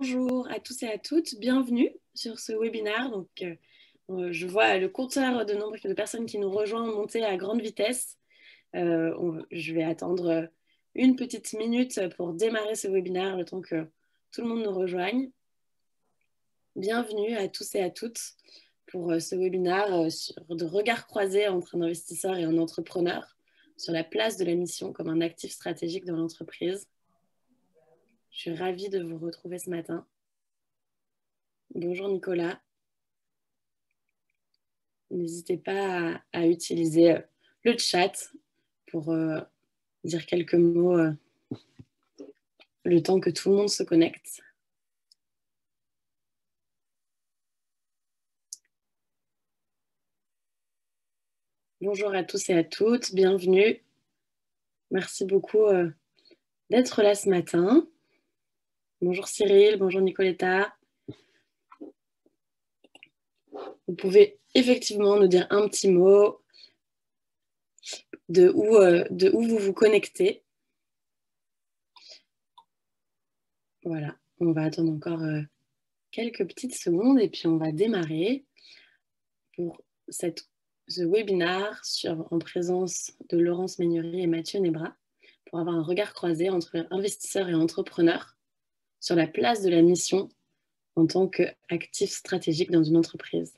Bonjour à tous et à toutes, bienvenue sur ce webinaire. Donc, euh, je vois le compteur de nombre de personnes qui nous rejoignent monter à grande vitesse. Euh, je vais attendre une petite minute pour démarrer ce webinaire, le temps que tout le monde nous rejoigne. Bienvenue à tous et à toutes pour euh, ce webinaire sur de regard croisé entre un investisseur et un entrepreneur sur la place de la mission comme un actif stratégique dans l'entreprise. Je suis ravie de vous retrouver ce matin. Bonjour Nicolas. N'hésitez pas à, utiliser euh, le chat pour euh, dire quelques mots euh, le temps que tout le monde se connecte. Bonjour à tous et à toutes, bienvenue. Merci beaucoup d'être là ce matin. Bonjour Cyril, bonjour Nicoletta. Vous pouvez effectivement nous dire un petit mot de où, euh, vous vous connectez. Voilà, on va attendre encore euh, quelques petites secondes et puis on va démarrer pour cette, ce webinaire en présence de Laurence Meignery et Mathieu Nebra pour avoir un regard croisé entre investisseurs et entrepreneurs sur la place de la mission en tant qu'actif stratégique dans une entreprise.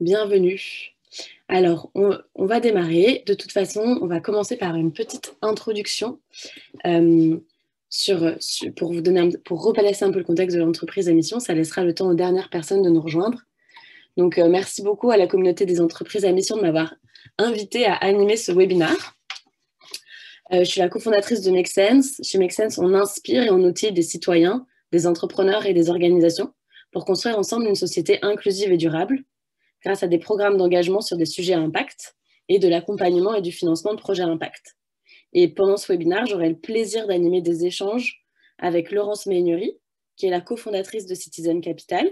Bienvenue. Alors, on, va démarrer. De toute façon, on va commencer par une petite introduction euh, sur, pour vous donner pour replacer un peu le contexte de l'entreprise à mission. Ça laissera le temps aux dernières personnes de nous rejoindre. Donc, euh, merci beaucoup à la communauté des entreprises à mission de m'avoir invité à animer ce webinaire. Euh, je suis la cofondatrice de Make Sense. Chez Make Sense, on inspire et on outille des citoyens, des entrepreneurs et des organisations pour construire ensemble une société inclusive et durable grâce à des programmes d'engagement sur des sujets à impact et de l'accompagnement et du financement de projets à impact. Et pendant ce webinaire, j'aurai le plaisir d'animer des échanges avec Laurence Meignery, qui est la cofondatrice de Citizen Capital,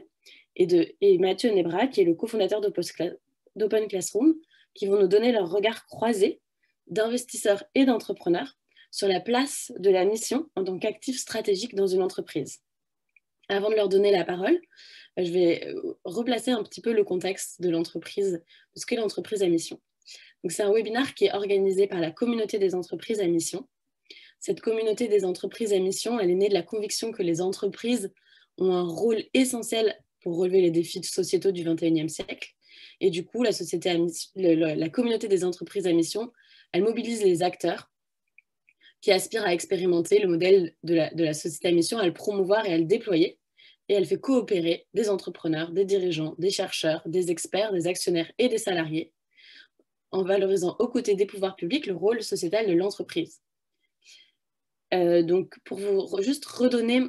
et, et Mathieu Nebra, qui est le cofondateur d'Open Classroom, qui vont nous donner leur regard croisé d'investisseurs et d'entrepreneurs sur la place de la mission en tant qu'actif stratégique dans une entreprise. Avant de leur donner la parole, je vais euh, replacer un petit peu le contexte de l'entreprise, de ce qu'est l'entreprise à mission. C'est un webinaire qui est organisé par la communauté des entreprises à mission. Cette communauté des entreprises à mission, elle est née de la conviction que les entreprises ont un rôle essentiel pour relever les défis sociétaux du 21e siècle. Et du coup, la, société la communauté des entreprises à mission elle mobilise les acteurs qui aspirent à expérimenter le modèle de la, société à mission, à le promouvoir et à le déployer. Et elle fait coopérer des entrepreneurs, des dirigeants, des chercheurs, des experts, des actionnaires et des salariés en valorisant aux côtés des pouvoirs publics le rôle sociétal de l'entreprise. Euh, donc, pour vous juste redonner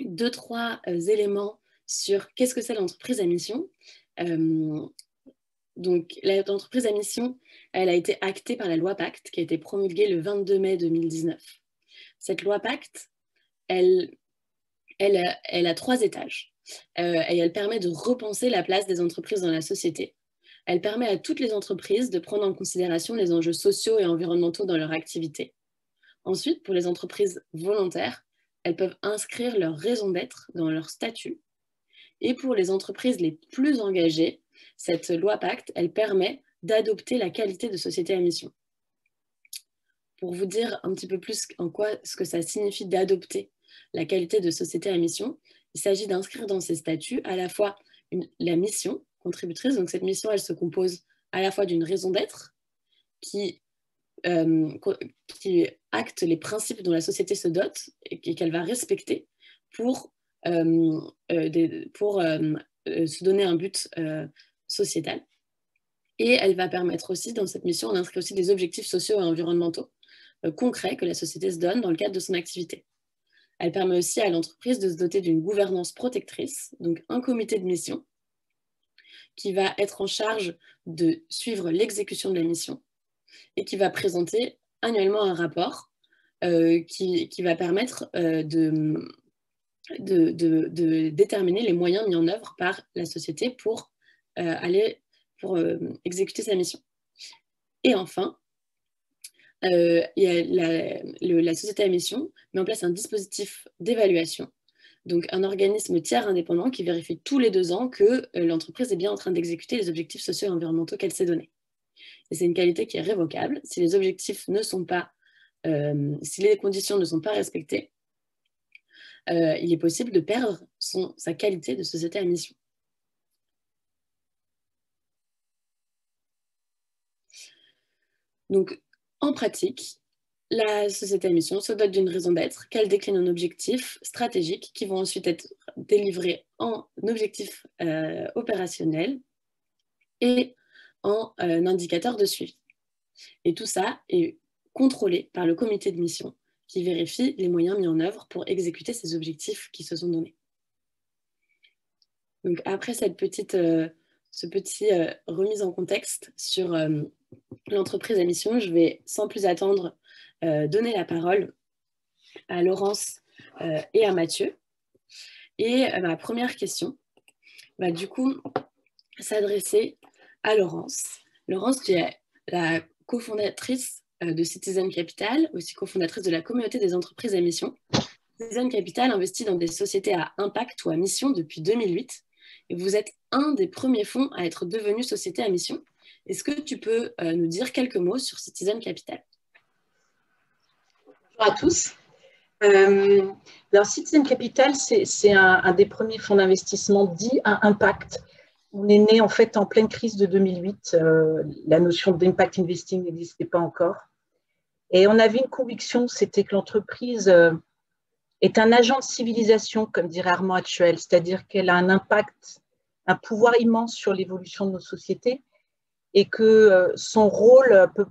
deux, trois euh, éléments sur qu'est-ce que c'est l'entreprise à mission. Euh, donc, l'entreprise à mission, elle a été actée par la loi Pacte, qui a été promulguée le 22 mai 2019. Cette loi Pacte, elle, elle, a trois étages. Euh, et elle permet de repenser la place des entreprises dans la société. Elle permet à toutes les entreprises de prendre en considération les enjeux sociaux et environnementaux dans leur activité. Ensuite, pour les entreprises volontaires, elles peuvent inscrire leur raison d'être dans leur statut. Et pour les entreprises les plus engagées, cette loi Pacte, elle permet d'adopter la qualité de société à mission. Pour vous dire un petit peu plus en quoi ce que ça signifie d'adopter la qualité de société à mission, il s'agit d'inscrire dans ces statuts à la fois la mission contributrice. Donc cette mission, elle se compose à la fois d'une raison d'être qui, euh, acte les principes dont la société se dote et qu'elle va respecter pour, euh, euh, pour se donner un but sociétale. Et elle va permettre aussi, dans cette mission, on inscrit aussi des objectifs sociaux et environnementaux euh, concrets que la société se donne dans le cadre de son activité. Elle permet aussi à l'entreprise de se doter d'une gouvernance protectrice, donc un comité de mission, qui va être en charge de suivre l'exécution de la mission et qui va présenter annuellement un rapport euh, qui, va permettre euh, de, de, de, déterminer les moyens mis en œuvre par la société pour aller pour euh, exécuter sa mission. Et enfin, la, société à mission met en place un dispositif d'évaluation, donc un organisme tiers indépendant qui vérifie tous les deux ans que l'entreprise est bien en train d'exécuter les objectifs sociaux et environnementaux qu'elle s'est donnés. Et c'est une qualité qui est révocable. Si les objectifs ne sont pas, si les conditions ne sont pas respectées, il est possible de perdre sa qualité de société à mission. Donc, en pratique, la société mission se dote d'une raison d'être qu'elle décline en objectifs stratégiques qui vont ensuite être délivrés en objectifs euh, opérationnels et en euh, indicateurs de suivi. Et tout ça est contrôlé par le comité de mission qui vérifie les moyens mis en œuvre pour exécuter ces objectifs qui se sont donnés. Donc après cette petite, euh, ce petit remise en contexte sur l'entreprise à mission, je vais sans plus attendre euh, donner la parole à Laurence euh, et à Mathieu. Et euh, ma première question va du coup s'adresser à Laurence. Laurence, tu es la cofondatrice de Citizen Capital, aussi cofondatrice de la communauté des entreprises à mission. Citizen Capital investit dans des sociétés à impact ou à mission depuis 2008 et vous êtes un des premiers fonds à être devenu société à mission. Est-ce que tu peux euh, nous dire quelques mots sur Citizen Capital? Bonjour à tous. Euh, alors, Citizen Capital, c'est un, des premiers fonds d'investissement dits à impact. On est né en fait en pleine crise de 2008. Euh, la notion d'impact investing n'existait pas encore. Et on avait une conviction, c'était que l'entreprise est un agent de civilisation, comme dirait Armand Actuel, c'est-à-dire qu'elle a un impact, un pouvoir immense sur l'évolution de nos sociétés et que euh, son rôle peut,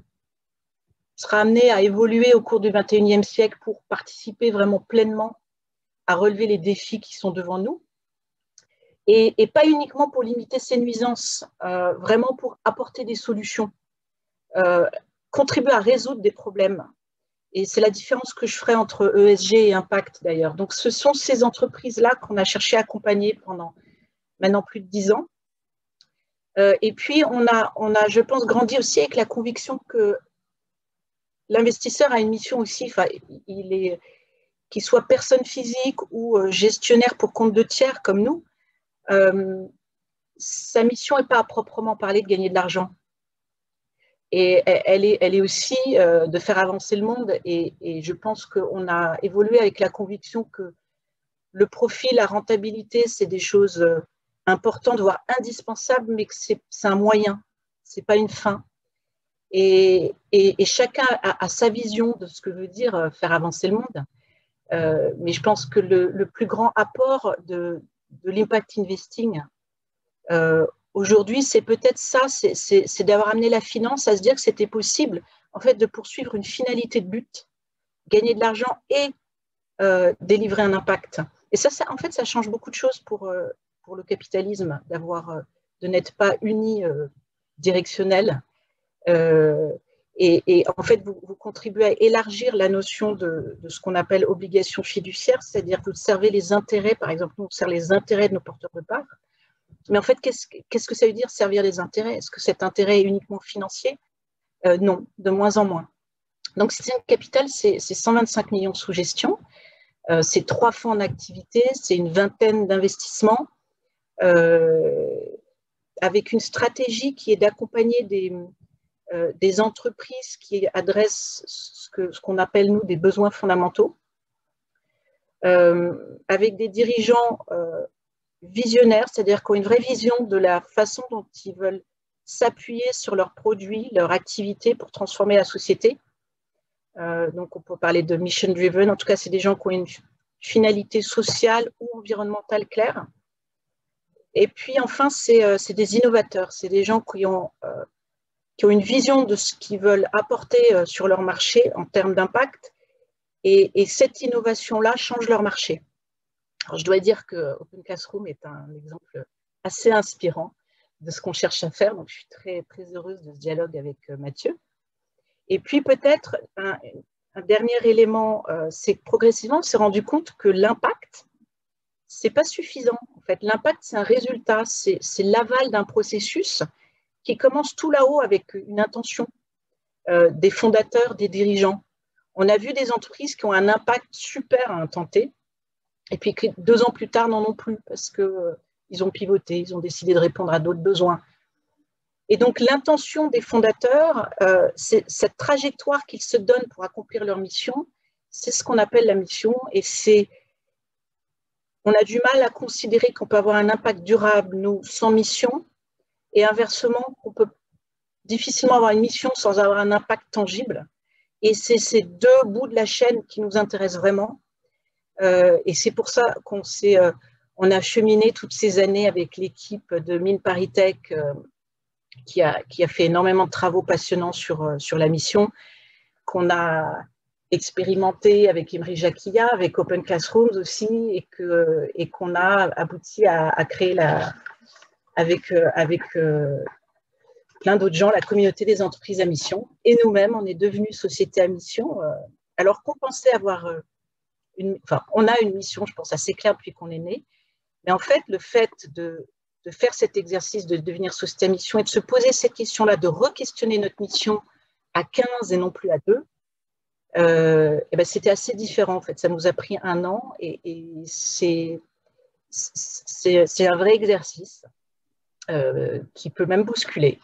sera amené à évoluer au cours du 21e siècle pour participer vraiment pleinement à relever les défis qui sont devant nous. Et, pas uniquement pour limiter ses nuisances, euh, vraiment pour apporter des solutions, euh, contribuer à résoudre des problèmes. Et c'est la différence que je ferai entre ESG et Impact d'ailleurs. Donc ce sont ces entreprises-là qu'on a cherché à accompagner pendant maintenant plus de dix ans euh, et puis, on a, on a, je pense, grandi aussi avec la conviction que l'investisseur a une mission aussi, qu'il soit personne physique ou euh, gestionnaire pour compte de tiers comme nous, euh, sa mission n'est pas à proprement parler de gagner de l'argent. Et elle est, elle est aussi de faire avancer le monde. Et je pense qu'on a évolué avec la conviction que le profit, la rentabilité, c'est des choses important, voire indispensable, mais que c'est un moyen, ce n'est pas une fin. Et, chacun a, sa vision de ce que veut dire euh, faire avancer le monde. Euh, mais je pense que le, plus grand apport de, l'impact investing euh, aujourd'hui, c'est peut-être ça, c'est d'avoir amené la finance à se dire que c'était possible en fait de poursuivre une finalité de but, gagner de l'argent et délivrer un impact. Et ça, ça, en fait, ça change beaucoup de choses pour, pour le capitalisme d'avoir, euh, de n'être pas unidirectionnel. Euh, euh, et, en fait, vous, contribuez à élargir la notion de, ce qu'on appelle obligation fiduciaire, c'est-à-dire que vous servez les intérêts, par exemple, nous, on sert les intérêts de nos porteurs de part. Mais en fait, qu'est-ce, que ça veut dire servir les intérêts? Est-ce que cet intérêt est uniquement financier? Non, de moins en moins. Donc, Citizen Capital, c'est 125 millions sous gestion. c'est trois fonds en activité, c'est une vingtaine d'investissements. Euh, avec une stratégie qui est d'accompagner des, euh, entreprises qui adressent ce qu'on appelle, nous, des besoins fondamentaux, euh, avec des dirigeants visionnaires, c'est-à-dire qui ont une vraie vision de la façon dont ils veulent s'appuyer sur leurs produits, leur activité pour transformer la société. donc, on peut parler de mission driven. En tout cas, c'est des gens qui ont une finalité sociale ou environnementale claire. Et puis enfin, euh, c'est des innovateurs, c'est des gens qui ont, euh, qui ont une vision de ce qu'ils veulent apporter euh, sur leur marché en termes d'impact. Et, cette innovation-là change leur marché. Alors, je dois dire que Open Classroom est un exemple assez inspirant de ce qu'on cherche à faire. Donc, je suis très, très heureuse de ce dialogue avec Mathieu. Et puis, peut-être un, dernier élément, c'est que progressivement, on s'est rendu compte que l'impact, c'est pas suffisant. En fait, l'impact, c'est un résultat, c'est l'aval d'un processus qui commence tout là-haut avec une intention. des fondateurs, des dirigeants. On a vu des entreprises qui ont un impact super à intenter, et puis deux ans plus tard n'en ont plus parce qu'ils ont pivoté, ils ont décidé de répondre à d'autres besoins. Et donc l'intention des fondateurs, c'est cette trajectoire qu'ils se donnent pour accomplir leur mission, c'est ce qu'on appelle la mission, et c'est on a du mal à considérer qu'on peut avoir un impact durable, nous, sans mission, et inversement, qu'on peut difficilement avoir une mission sans avoir un impact tangible. Et c'est ces deux bouts de la chaîne qui nous intéressent vraiment. Euh, et c'est pour ça qu'on s'est, euh, on a cheminé toutes ces années avec l'équipe de Mine Paris Tech euh, qui, a, qui a fait énormément de travaux passionnants sur, sur la mission, qu'on a expérimenté avec Imri Jacquilla, avec Open Classrooms aussi, et qu'on et qu'on a abouti à, créer la, avec, euh, avec euh, plein d'autres gens la communauté des entreprises à mission. Et nous-mêmes, on est devenus société à mission, euh, alors qu'on pensait avoir une, enfin, on a une mission, je pense, assez claire depuis qu'on est né. Mais en fait, le fait de, de faire cet exercice de devenir société à mission et de se poser cette question-là, de re-questionner notre mission à 15 et non plus à 2, euh, et ben c'était assez différent en fait. Ça nous a pris un an et, c'est un vrai exercice euh, qui peut même bousculer.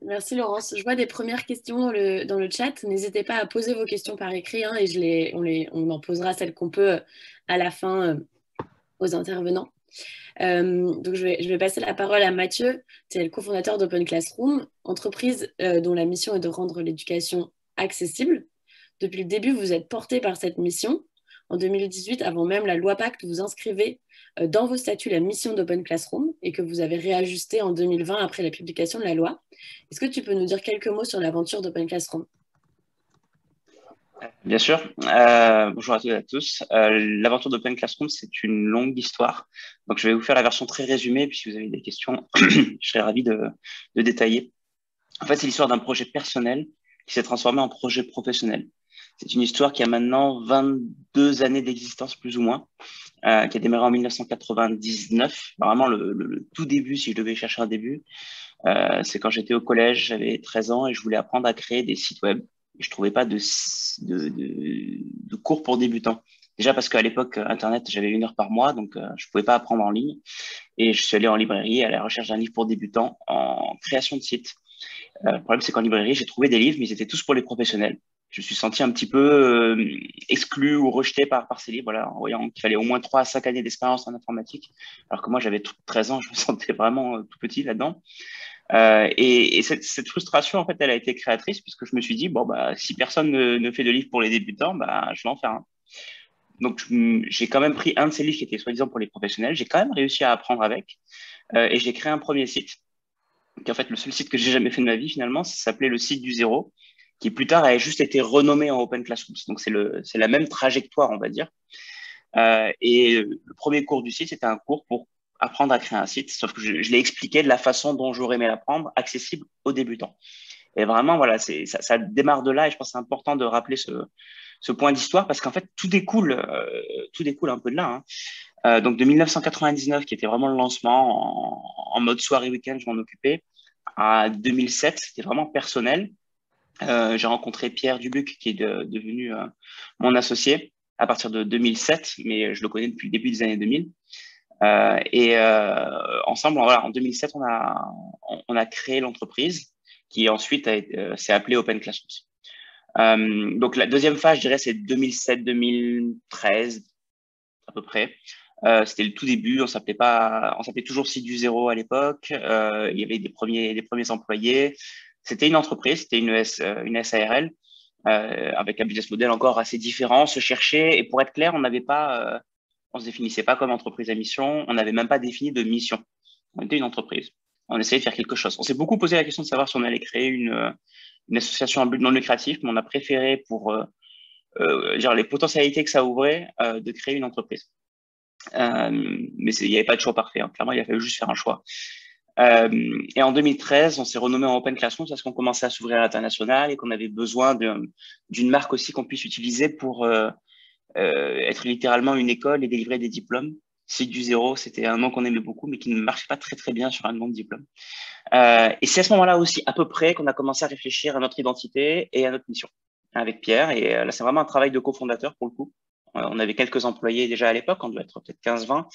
Merci, Laurence. Je vois des premières questions dans le, dans le chat. N'hésitez pas à poser vos questions par écrit hein, et on en posera celles qu'on peut à la fin euh, aux intervenants. Euh, donc, je vais, passer la parole à Mathieu, c'est le cofondateur d'Open Classroom, entreprise euh, dont la mission est de rendre l'éducation accessible. Depuis le début, vous êtes porté par cette mission. En 2018, avant même la loi Pacte, vous inscrivez euh, dans vos statuts la mission d'Open Classroom et que vous avez réajusté en 2020 après la publication de la loi. Est-ce que tu peux nous dire quelques mots sur l'aventure d'Open Classroom? Bien sûr. Euh, bonjour à toutes et à tous. Euh, L'aventure d'Open Classroom, c'est une longue histoire. Donc, je vais vous faire la version très résumée. Puis, si vous avez des questions, je serai ravi de, de détailler. En fait, c'est l'histoire d'un projet personnel qui s'est transformé en projet professionnel. C'est une histoire qui a maintenant 22 années d'existence, plus ou moins, euh, qui a démarré en 1999. Vraiment, le, le, le, tout début, si je devais chercher un début, euh, c'est quand j'étais au collège, j'avais 13 ans et je voulais apprendre à créer des sites web je trouvais pas de, cours pour débutants. Déjà parce qu'à l'époque, Internet, j'avais une heure par mois, donc euh, je pouvais pas apprendre en ligne. Et je suis allé en librairie à la recherche d'un livre pour débutants en création de site. Euh, le problème, c'est qu'en librairie, j'ai trouvé des livres, mais ils étaient tous pour les professionnels. Je me suis senti un petit peu euh, exclu ou rejeté par, par ces livres, voilà, en voyant qu'il fallait au moins 3 à 5 années d'expérience en informatique, alors que moi, j'avais 13 ans, je me sentais vraiment tout petit là-dedans. Euh, et, et cette, frustration, en fait, elle a été créatrice puisque je me suis dit, bon, bah, si personne ne, fait de livre pour les débutants, bah, je vais en faire un. Donc, j'ai quand même pris un de ces livres qui était soi-disant pour les professionnels. J'ai quand même réussi à apprendre avec. Euh, et j'ai créé un premier site, qui en fait le seul site que j'ai jamais fait de ma vie finalement. S'appelait le site du zéro, qui plus tard a juste été renommé en Open Classrooms. Donc, c'est la même trajectoire, on va dire. Euh, et le premier cours du site, c'était un cours pour apprendre à créer un site, sauf que je, l'ai expliqué de la façon dont j'aurais aimé l'apprendre, accessible aux débutants. Et vraiment, voilà, ça, démarre de là et je pense que c'est important de rappeler ce, point d'histoire parce qu'en fait, tout découle, euh, tout découle un peu de là. Hein. Euh, donc, de 1999, qui était vraiment le lancement en, mode soirée week-end, je m'en occupais, à 2007, c'était vraiment personnel. Euh, j'ai rencontré Pierre Dubuc, qui est de, devenu mon associé à partir de 2007, mais je le connais depuis le début des années 2000. Euh, et euh, ensemble, en 2007, on a, créé l'entreprise qui ensuite euh, s'est appelée Open Classrooms. Donc la deuxième phase, je dirais, c'est 2007-2013 à peu près. C'était le tout début. On s'appelait pas, on s'appelait toujours Site du à l'époque. Il y avait des premiers, employés. C'était une entreprise, c'était une SARL avec un business model encore assez différent. Se chercher et pour être clair, on n'avait pas on se définissait pas comme entreprise à mission, on n'avait même pas défini de mission. On était une entreprise. On essayait de faire quelque chose. On s'est beaucoup posé la question de savoir si on allait créer une, euh, association à but non lucratif, mais on a préféré pour euh, euh, dire les potentialités que ça ouvrait de créer une entreprise. Mais il n'y avait pas de choix parfait. Hein. Clairement, il a fallu juste faire un choix. Et en 2013, on s'est renommé en Open Classroom parce qu'on commençait à s'ouvrir à l'international et qu'on avait besoin d'une marque aussi qu'on puisse utiliser pour être littéralement une école et délivrer des diplômes C'est du zéro, c'était un nom qu'on aimait beaucoup, mais qui ne marchait pas très très bien sur un nom de diplôme. Euh, et c'est à ce moment-là aussi, à peu près, qu'on a commencé à réfléchir à notre identité et à notre mission avec Pierre. Et là, c'est vraiment un travail de cofondateur pour le coup. On avait quelques employés déjà à l'époque, on doit être peut-être 15-20.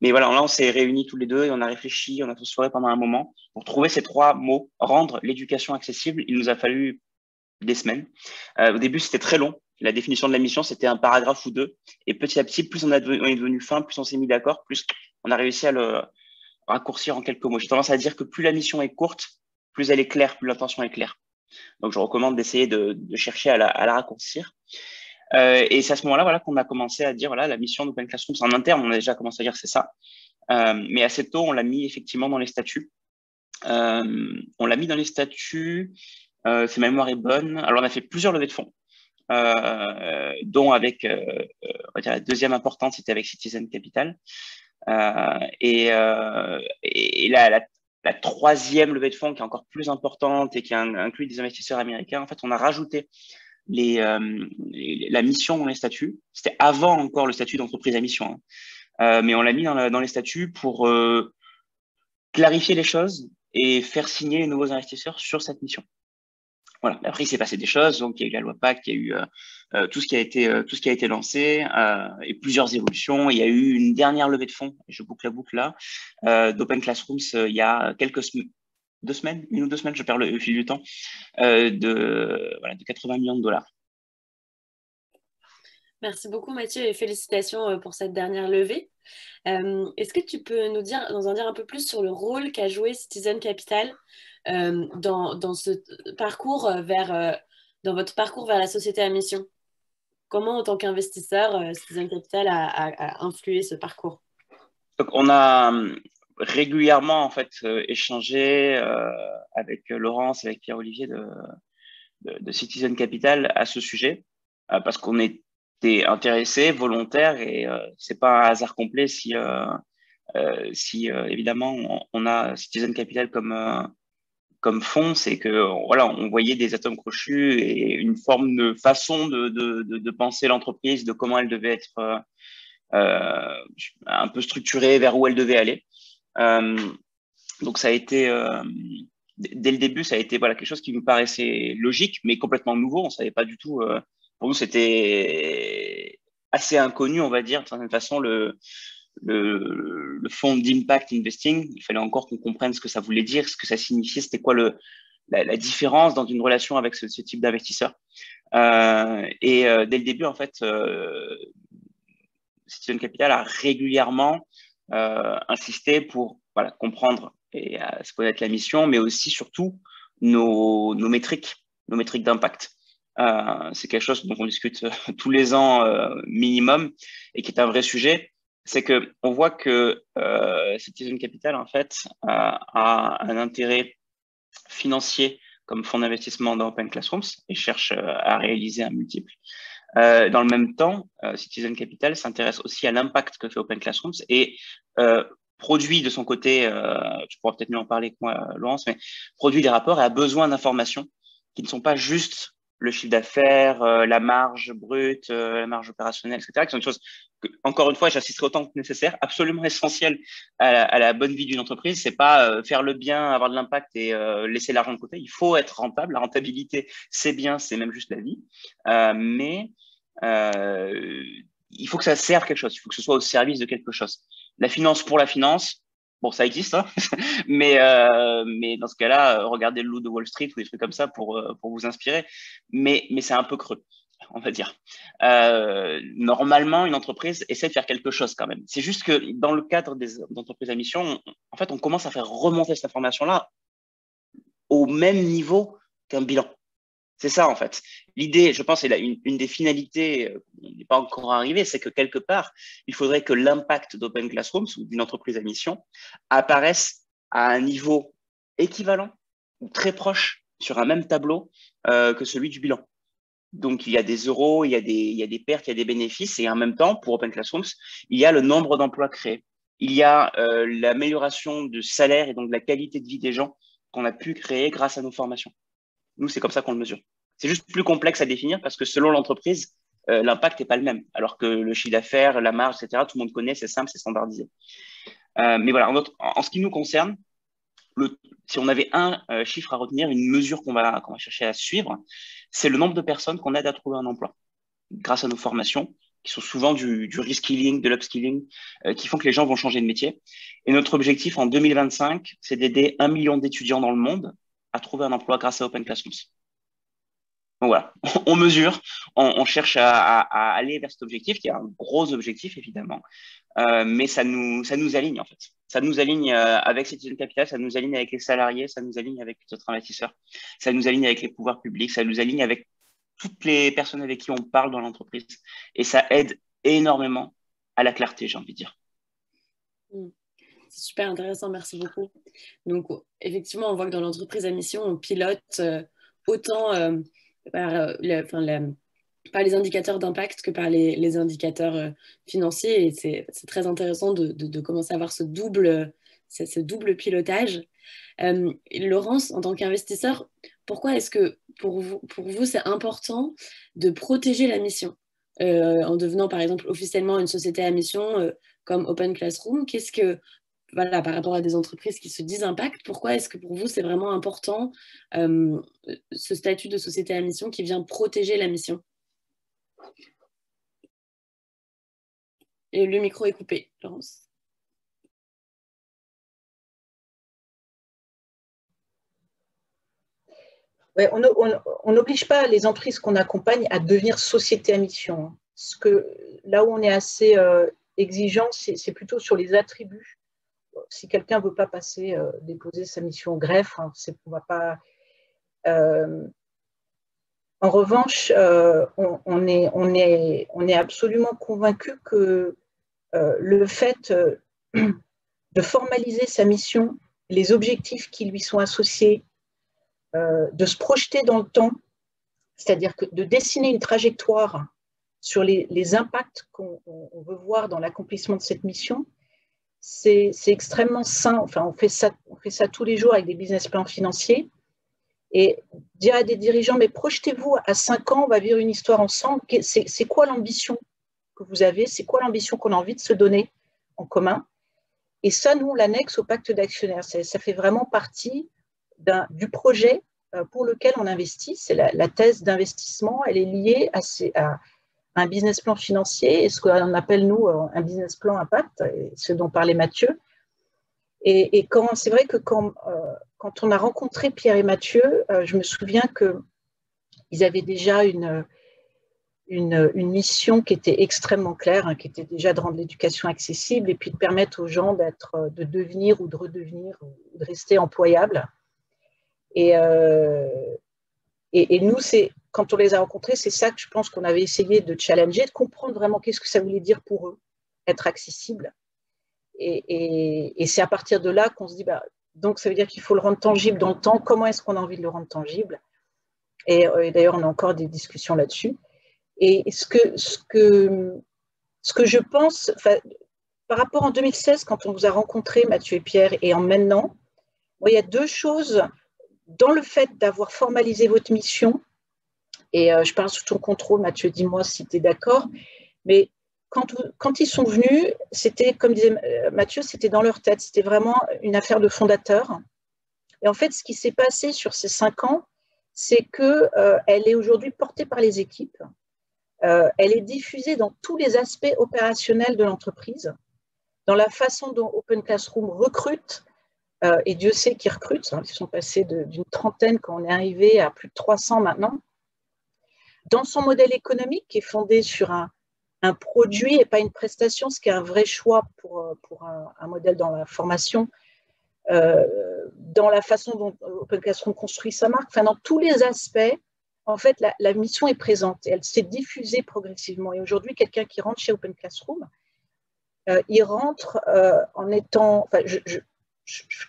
Mais voilà, là, on s'est réunis tous les deux et on a réfléchi, on a tous pendant un moment pour trouver ces trois mots, rendre l'éducation accessible. Il nous a fallu des semaines. Euh, au début, c'était très long. La définition de la mission, c'était un paragraphe ou deux. Et petit à petit, plus on, est devenu fin, plus on s'est mis d'accord, plus on a réussi à le raccourcir en quelques mots. J'ai tendance à dire que plus la mission est courte, plus elle est claire, plus l'intention est claire. Donc, je recommande d'essayer de, chercher à la, raccourcir. Euh, et c'est à ce moment-là voilà, qu'on a commencé à dire voilà, la mission d'Open Classrooms en interne, on a déjà commencé à dire c'est ça. Euh, mais assez tôt, on l'a mis effectivement dans les statuts. on l'a mis dans les statuts euh, si ma mémoire est bonne. Alors, on a fait plusieurs levées de fonds, euh, dont avec, euh, dire la deuxième importante, c'était avec Citizen Capital. et, la, la, troisième levée de fonds, qui est encore plus importante et qui inclut des investisseurs américains, en fait, on a rajouté la mission dans les statuts. C'était avant encore le statut d'entreprise à mission, hein. mais on l'a mis dans, les statuts pour clarifier les choses et faire signer les nouveaux investisseurs sur cette mission. Après, il s'est passé des choses. Donc, il y a eu la loi Pacte, il y a eu euh, euh, tout ce qui a été euh, tout ce qui a été lancé et plusieurs évolutions. Il y a eu une dernière levée de fonds. Je boucle la boucle là d'Open Classrooms il y a quelques semaines deux semaines, une ou deux semaines, je perds le, fil du temps, de, voilà, de 80 millions de dollars. Merci beaucoup Mathieu et félicitations pour cette dernière levée. Est-ce que tu peux nous dire, nous en dire un peu plus sur le rôle qu'a joué Citizen Capital? Dans, dans, ce parcours vers, euh, dans votre parcours vers la société à mission. Comment, en tant qu'investisseur, euh, Citizen Capital a, influé ce parcours? On a régulièrement en fait échangé avec Laurence, avec Pierre-Olivier de, de, Citizen Capital à ce sujet, parce qu'on était intéressés, volontaires, et c'est pas un hasard complet si, si évidemment on, a Citizen Capital comme comme fond, c'est que voilà, on voyait des atomes crochus et une forme de façon de, penser l'entreprise, de comment elle devait être euh, euh, un peu structurée, vers où elle devait aller. Euh, donc ça a été dès le début, ça a été voilà quelque chose qui nous paraissait logique, mais complètement nouveau. On savait pas du tout. Pour nous, c'était assez inconnu, on va dire, de certaine façon le le, le fonds d'impact investing, il fallait encore qu'on comprenne ce que ça voulait dire, ce que ça signifiait, c'était quoi le, la, différence dans une relation avec ce, type d'investisseur. Euh, et euh, dès le début, en fait, euh, Citizen Capital a régulièrement insisté pour voilà, comprendre et se connaître la mission, mais aussi surtout nos, nos métriques, nos métriques d'impact. C'est quelque chose dont on discute tous les ans minimum et qui est un vrai sujet c'est que on voit que euh, Citizen Capital en fait a, un intérêt financier comme fonds d'investissement dans Open Classrooms et cherche euh, à réaliser un multiple. Euh, dans le même temps, euh, Citizen Capital s'intéresse aussi à l'impact que fait Open Classrooms et euh, produit de son côté, euh, tu pourras peut-être mieux en parler que moi, Laurence, mais produit des rapports et a besoin d'informations qui ne sont pas juste le chiffre d'affaires, euh, la marge brute, euh, la marge opérationnelle, etc., qui sont des choses que, encore une fois, j'assisterai autant que nécessaire, absolument essentielles à la, bonne vie d'une entreprise. C'est pas euh, faire le bien, avoir de l'impact et laisser l'argent de côté. Il faut être rentable. La rentabilité, c'est bien, c'est même juste la vie. mais il faut que ça serve quelque chose. Il faut que ce soit au service de quelque chose. La finance pour la finance, Bon, ça existe, hein mais, euh, mais dans ce cas-là, euh, regardez le loup de Wall Street ou des trucs comme ça pour, euh, pour vous inspirer. Mais, mais c'est un peu creux, on va dire. Euh, normalement, une entreprise essaie de faire quelque chose quand même. C'est juste que dans le cadre des entreprises à mission, en fait, on commence à faire remonter cette information-là au même niveau qu'un bilan. C'est ça, en fait. L'idée, je pense, et une, une des finalités, euh, on n'est pas encore arrivé, c'est que quelque part, il faudrait que l'impact d'Open Classrooms ou d'une entreprise à mission apparaisse à un niveau équivalent ou très proche sur un même tableau euh, que celui du bilan. Donc, il y a des euros, il y a des, il y a des pertes, il y a des bénéfices, et en même temps, pour Open Classrooms, il y a le nombre d'emplois créés. Il y a euh, l'amélioration du salaire et donc de la qualité de vie des gens qu'on a pu créer grâce à nos formations. Nous, c'est comme ça qu'on le mesure. C'est juste plus complexe à définir parce que selon l'entreprise, l'impact n'est pas le même. Alors que le chiffre d'affaires, la marge, etc., tout le monde connaît, c'est simple, c'est standardisé. mais voilà, en, ce qui nous concerne, si on avait un chiffre à retenir, une mesure qu'on va, chercher à suivre, c'est le nombre de personnes qu'on aide à trouver un emploi grâce à nos formations qui sont souvent du, reskilling, de l'upskilling, euh, qui font que les gens vont changer de métier. Et notre objectif en 2025, c'est d'aider un million d'étudiants dans le monde à trouver un emploi grâce à Open Classrooms. Donc voilà, on mesure, on, cherche à, aller vers cet objectif, qui est un gros objectif évidemment, euh, mais ça nous, ça nous aligne en fait. Ça nous aligne euh, avec Citizen Capital, ça nous aligne avec les salariés, ça nous aligne avec notre investisseurs, ça nous aligne avec les pouvoirs publics, ça nous aligne avec toutes les personnes avec qui on parle dans l'entreprise. Et ça aide énormément à la clarté, j'ai envie de dire. Hmm. C'est super intéressant, merci beaucoup. Donc, effectivement, on voit que dans l'entreprise à mission, on pilote euh, autant euh, par, euh, les indicateurs d'impact que par les, indicateurs financiers. Et c'est très intéressant de, commencer à avoir ce double, ce double pilotage. Laurence, en tant qu'investisseur, pourquoi est-ce que pour vous, pour vous c'est important de protéger la mission en devenant par exemple officiellement une société à mission comme Open Classroom? Qu'est-ce que, voilà, par rapport à des entreprises qui se disent impact, pourquoi est-ce que pour vous c'est vraiment important ce statut de société à mission qui vient protéger la mission? Et le micro est coupé, Laurence. on n'oblige pas les entreprises qu'on accompagne à devenir société à mission. Ce que, là où on est assez euh, exigeant, c'est plutôt sur les attributs. Si quelqu'un ne veut pas passer, euh, déposer sa mission au greffe, hein, on va pas. Euh, en revanche, on, est, on, est, on est absolument convaincu que le fait de formaliser sa mission, les objectifs qui lui sont associés, euh, de se projeter dans le temps, c'est-à-dire que de dessiner une trajectoire sur les, impacts qu'on veut voir dans l'accomplissement de cette mission, c'est extrêmement sain. Enfin, on fait, ça, on fait ça tous les jours avec des business plans financiers. Et dire à des dirigeants, mais projetez-vous, à 5 ans, on va vivre une histoire ensemble. C'est quoi l'ambition que vous avez? C'est quoi l'ambition qu'on a envie de se donner en commun? Et ça, nous, l'annexe au pacte d'actionnaires. Ça fait vraiment partie du projet euh, pour lequel on investit. C'est la, thèse d'investissement, elle est liée à, un business plan financier et ce qu'on appelle, nous, euh, un business plan impact, ce dont parlait Mathieu. Et, c'est vrai que quand, euh, quand, on a rencontré Pierre et Mathieu, je me souviens qu'ils avaient déjà une, une, mission qui était extrêmement claire, hein, qui était déjà de rendre l'éducation accessible et puis de permettre aux gens d'être, de devenir ou de redevenir ou de rester employables. Euh, et, et, nous, c'est quand on les a rencontrés, c'est ça que je pense qu'on avait essayé de challenger, de comprendre vraiment qu'est-ce que ça voulait dire pour eux, être accessible. Et, c'est à partir de là qu'on se dit, bah, donc ça veut dire qu'il faut le rendre tangible dans le temps. Comment est-ce qu'on a envie de le rendre tangible? Et, euh, d'ailleurs, on a encore des discussions là-dessus. Et ce que, ce, que, ce que je pense, par rapport en 2016, quand on vous a rencontré, Mathieu et Pierre, et en maintenant, il y a deux choses dans le fait d'avoir formalisé votre mission, et euh, je parle sous ton contrôle, Mathieu, dis-moi si tu es d'accord, mais quand, ils sont venus, c'était, comme disait euh, Mathieu, c'était dans leur tête, c'était vraiment une affaire de fondateur. Et en fait, ce qui s'est passé sur ces cinq ans, c'est qu'elle euh, est aujourd'hui portée par les équipes, elle est diffusée dans tous les aspects opérationnels de l'entreprise, dans la façon dont Open Classroom recrute, euh, et Dieu sait qu'ils recrutent, hein, ils sont passés d'une trentaine quand on est arrivé à plus de 300 maintenant. Dans son modèle économique qui est fondé sur un, produit et pas une prestation, ce qui est un vrai choix pour, euh, pour un, modèle dans la formation, euh, dans la façon dont Open Classroom construit sa marque, enfin dans tous les aspects, en fait, la, mission est présente et elle s'est diffusée progressivement. Et aujourd'hui, quelqu'un qui rentre chez Open Classroom, il rentre en étant,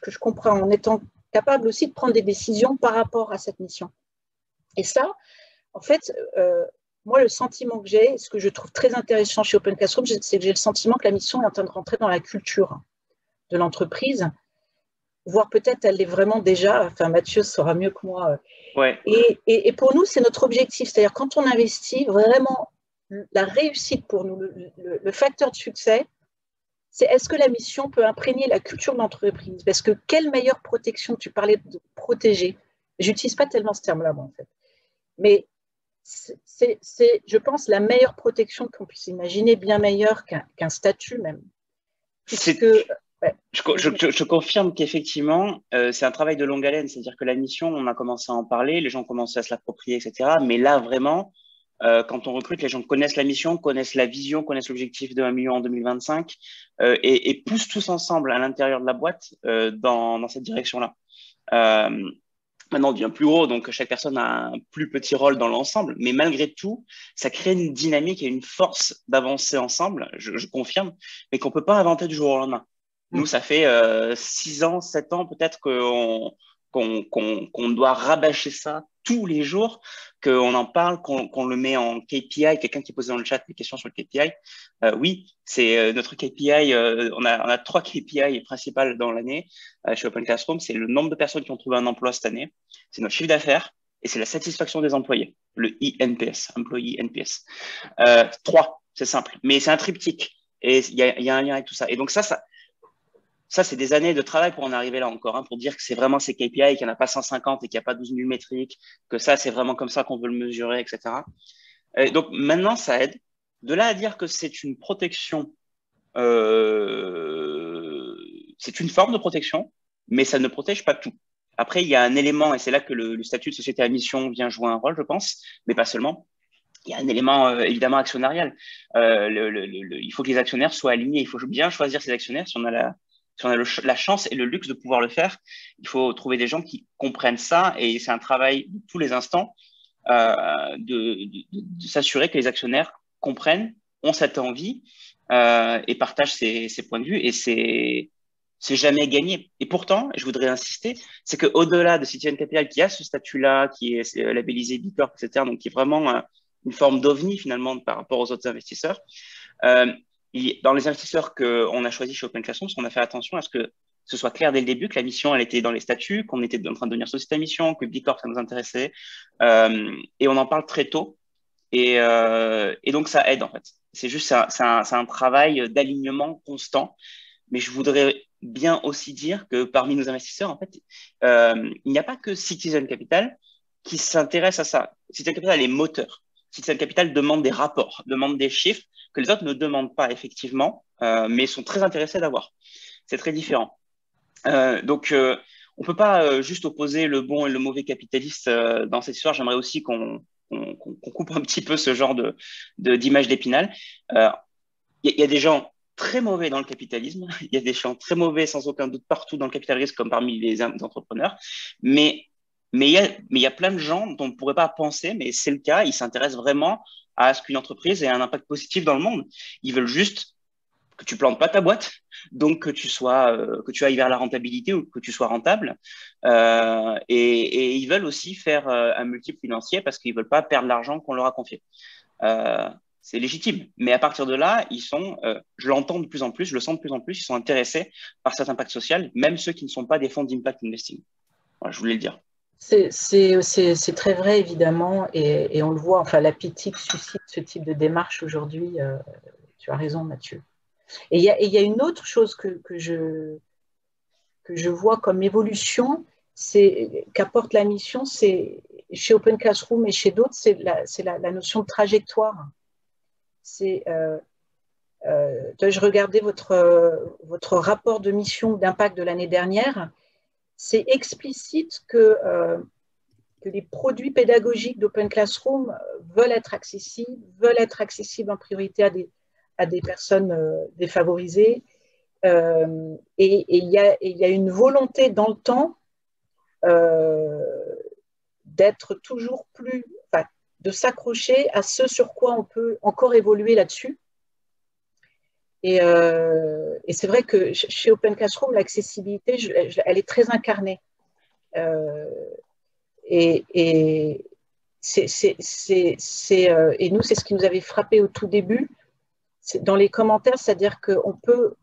que je comprends, en étant capable aussi de prendre des décisions par rapport à cette mission. Et ça, en fait, euh, moi, le sentiment que j'ai, ce que je trouve très intéressant chez Open Classroom, c'est que j'ai le sentiment que la mission est en train de rentrer dans la culture de l'entreprise, voire peut-être elle l'est vraiment déjà, enfin Mathieu saura mieux que moi. Ouais. Et, et, pour nous, c'est notre objectif, c'est-à-dire quand on investit, vraiment, la réussite pour nous, le, facteur de succès, c'est est-ce que la mission peut imprégner la culture de l'entreprise Parce que quelle meilleure protection Tu parlais de protéger. J'utilise pas tellement ce terme-là, moi, en fait. Mais c'est, je pense, la meilleure protection qu'on puisse imaginer, bien meilleure qu'un, statut même. que je, confirme qu'effectivement, euh, c'est un travail de longue haleine. C'est-à-dire que la mission, on a commencé à en parler, les gens commencé à se l'approprier, etc. Mais là, vraiment, euh, quand on recrute, les gens connaissent la mission, connaissent la vision, connaissent l'objectif de 1 million en 2025 euh, et, et, poussent tous ensemble à l'intérieur de la boîte dans, dans, cette direction-là. Maintenant, on devient plus gros, donc chaque personne a un plus petit rôle dans l'ensemble. Mais malgré tout, ça crée une dynamique et une force d'avancer ensemble, je, je confirme, mais qu'on peut pas inventer du jour au lendemain. Nous, ça fait euh, six ans, sept ans peut-être qu'on qu'on doit rabâcher ça tous les jours, qu'on en parle, qu'on le met en KPI. Quelqu'un qui posait dans le chat des questions sur le KPI. Euh, oui, c'est euh, notre KPI. on, a, on a trois KPI principales dans l'année chez Open Classroom. C'est le nombre de personnes qui ont trouvé un emploi cette année, c'est notre chiffre d'affaires et c'est la satisfaction des employés, le INPS, Employee NPS. trois, c'est simple, mais c'est un triptyque et il y y a un lien avec tout ça. Et donc ça, ça ça, c'est des années de travail pour en arriver là encore, hein, pour dire que c'est vraiment ces KPI, qu'il n'y en a pas 150 et qu'il n'y a pas 12 000 métriques, que ça, c'est vraiment comme ça qu'on veut le mesurer, etc. donc maintenant, ça aide. De là à dire que c'est une protection, euh, c'est une forme de protection, mais ça ne protège pas tout. Après, il y a un élément, et c'est là que le, statut de société à mission vient jouer un rôle, je pense, mais pas seulement. Il y a un élément euh, évidemment actionnarial. Euh, il faut que les actionnaires soient alignés. Il faut bien choisir ses actionnaires si on a la, si on a la chance et le luxe de pouvoir le faire, il faut trouver des gens qui comprennent ça et c'est un travail de tous les instants euh, de, s'assurer que les actionnaires comprennent, ont cette envie euh, et partagent ces, points de vue et c'est c'est jamais gagné. Et pourtant, je voudrais insister, c'est qu'au-delà de Citizen Capital qui a ce statut-là, qui est labellisé B Corp, etc., donc qui est vraiment euh, une forme d'ovni finalement par rapport aux autres investisseurs, euh, dans les investisseurs qu'on a choisis chez Open Classroom, on a fait attention à ce que ce soit clair dès le début que la mission, elle était dans les statuts, qu'on était en train de devenir société à mission, que Bicorp, ça nous intéressait. Euh, et on en parle très tôt. Et, euh, et donc, ça aide, en fait. C'est juste, c'est un, un, travail d'alignement constant. Mais je voudrais bien aussi dire que parmi nos investisseurs, en fait, euh, il n'y a pas que Citizen Capital qui s'intéresse à ça. Citizen Capital est moteur. Citizen Capital demande des rapports, demande des chiffres, que les autres ne demandent pas effectivement, euh, mais sont très intéressés d'avoir. C'est très différent. Euh, donc, euh, on ne peut pas juste opposer le bon et le mauvais capitaliste dans cette histoire. J'aimerais aussi qu'on coupe un petit peu ce genre de d'image d'épinal. Il y, a des gens très mauvais dans le capitalisme, il y a des gens très mauvais sans aucun doute partout dans le capitalisme comme parmi les entrepreneurs, mais mais il y y a plein de gens dont on ne pourrait pas penser, mais c'est le cas. Ils s'intéressent vraiment à ce qu'une entreprise ait un impact positif dans le monde. Ils veulent juste que tu plantes pas ta boîte, donc que tu sois, euh, que tu ailles vers la rentabilité ou que tu sois rentable. Euh, et, ils veulent aussi faire euh, un multiple financier parce qu'ils veulent pas perdre l'argent qu'on leur a confié. C'est légitime, mais à partir de là, ils sont, je l'entends de plus en plus, je le sens de plus en plus, ils sont intéressés par cet impact social, même ceux qui ne sont pas des fonds d'impact investing. Je voulais le dire. C'est très vrai, évidemment, et, on le voit, enfin, la suscite ce type de démarche aujourd'hui. Euh, tu as raison, Mathieu. Et il y, a une autre chose que, je, vois comme évolution, qu'apporte la mission, c'est chez Open Classroom et chez d'autres, c'est la, la, notion de trajectoire. C'est euh, euh, je regardais votre, votre rapport de mission d'impact de l'année dernière c'est explicite que, euh, que, les produits pédagogiques d'Open Classroom veulent être accessibles, veulent être accessibles en priorité à des, personnes euh, défavorisées. Euh, et il y, a une volonté dans le temps d'être toujours plus, de s'accrocher à ce sur quoi on peut encore évoluer là-dessus. Euh, et, c'est vrai que chez Open Classroom, l'accessibilité, elle est très incarnée. Euh, euh, et nous, c'est ce qui nous avait frappé au tout début. Dans les commentaires, c'est-à-dire qu'on peut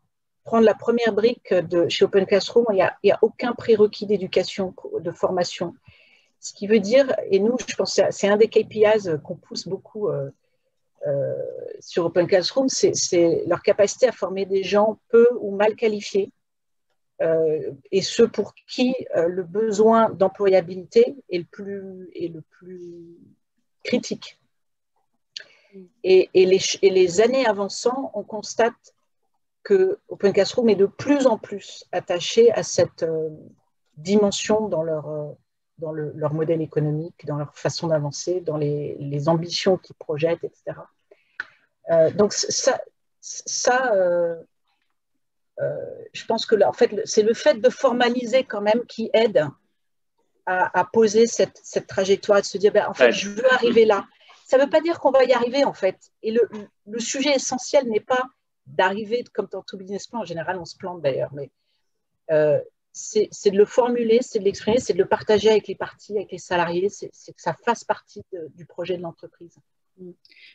prendre la première brique de, chez Open Classroom, il n'y a, a, aucun prérequis d'éducation, de formation. Ce qui veut dire, et nous, je pense que c'est un des KPIs qu'on pousse beaucoup sur Open Classroom, c'est leur capacité à former des gens peu ou mal qualifiés, et ceux pour qui le besoin d'employabilité est le plus, est le plus critique. Et, les, et, les, années avançant, on constate que Open Classroom est de plus en plus attaché à cette dimension dans leur, dans leur modèle économique, dans leur façon d'avancer, dans les, ambitions qu'ils projettent, etc. Euh, donc ça, ça euh, euh, je pense que là, en fait, c'est le fait de formaliser quand même qui aide à, poser cette, cette, trajectoire, de se dire, ben, en fait, je veux arriver là. Ça ne veut pas dire qu'on va y arriver, en fait. Et le, le sujet essentiel n'est pas d'arriver, comme dans tout business plan, en général, on se plante d'ailleurs, mais c'est de le formuler, c'est de l'exprimer, c'est de le partager avec les parties, avec les salariés, c'est que ça fasse partie du projet de l'entreprise. Mm.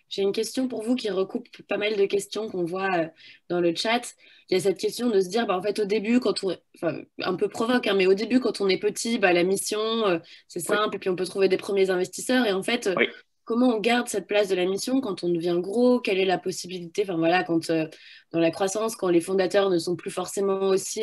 J'ai une question pour vous qui recoupe pas mal de questions qu'on voit euh, dans le chat. Il y a cette question de se dire, bah, en fait, au début, quand on, enfin, un peu provoque, hein, mais au début, quand on est petit, bah, la mission, euh, c'est simple, et puis on peut trouver des premiers investisseurs. Et en fait, euh, comment on garde cette place de la mission quand on devient gros? Quelle est la possibilité? Enfin voilà, quand dans la croissance, quand les fondateurs ne sont plus forcément aussi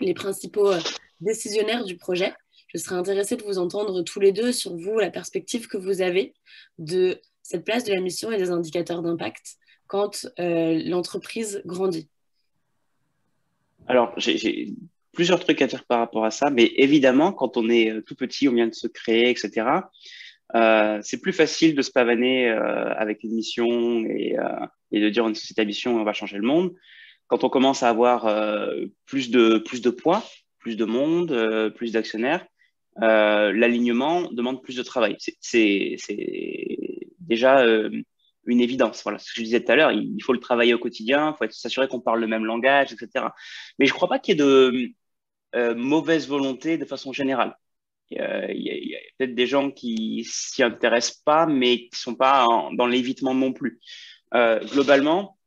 les principaux euh, décisionnaires du projet. Je serais intéressée de vous entendre tous les deux sur vous, la perspective que vous avez de cette place de la mission et des indicateurs d'impact quand euh, l'entreprise grandit. Alors, j'ai plusieurs trucs à dire par rapport à ça, mais évidemment, quand on est euh, tout petit, on vient de se créer, etc., c'est plus facile de se pavaner avec une mission et, de dire on est une société à mission on va changer le monde quand on commence à avoir euh, plus, de, plus de poids, plus de monde, euh, plus d'actionnaires, euh, l'alignement demande plus de travail. C'est déjà une évidence. Voilà, ce que je disais tout à l'heure, il faut le travailler au quotidien, il faut s'assurer qu'on parle le même langage, etc. Mais je ne crois pas qu'il y ait de mauvaise volonté de façon générale. Il y a, peut-être des gens qui s'y intéressent pas, mais qui ne sont pas dans l'évitement non plus. globalement,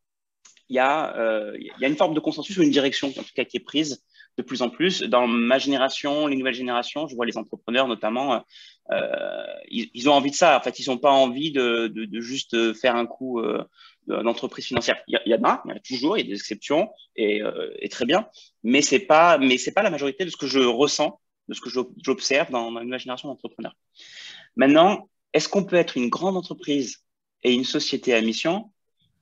il y, a, euh, y a une forme de consensus ou une direction, en tout cas, qui est prise de plus en plus. Dans ma génération, les nouvelles générations, je vois les entrepreneurs notamment, euh, ils, ont envie de ça. En fait, ils n'ont pas envie de, de, de, juste faire un coup euh, d'entreprise financière. Il y, en a, il y en a toujours, il y a des exceptions et, euh, et très bien, mais c'est pas, pas la majorité de ce que je ressens, de ce que j'observe dans ma nouvelle génération d'entrepreneurs. Maintenant, est-ce qu'on peut être une grande entreprise et une société à mission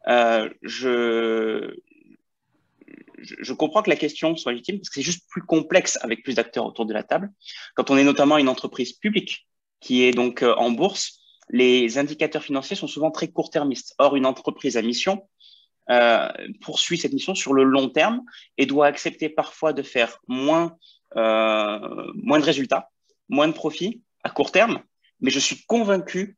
euh, je, comprends que la question soit légitime parce que c'est juste plus complexe avec plus d'acteurs autour de la table. Quand on est notamment une entreprise publique qui est donc euh, en bourse, les indicateurs financiers sont souvent très court-termistes. Or, une entreprise à mission euh, poursuit cette mission sur le long terme et doit accepter parfois de faire moins, moins de résultats, moins de profits à court terme. Mais je suis convaincu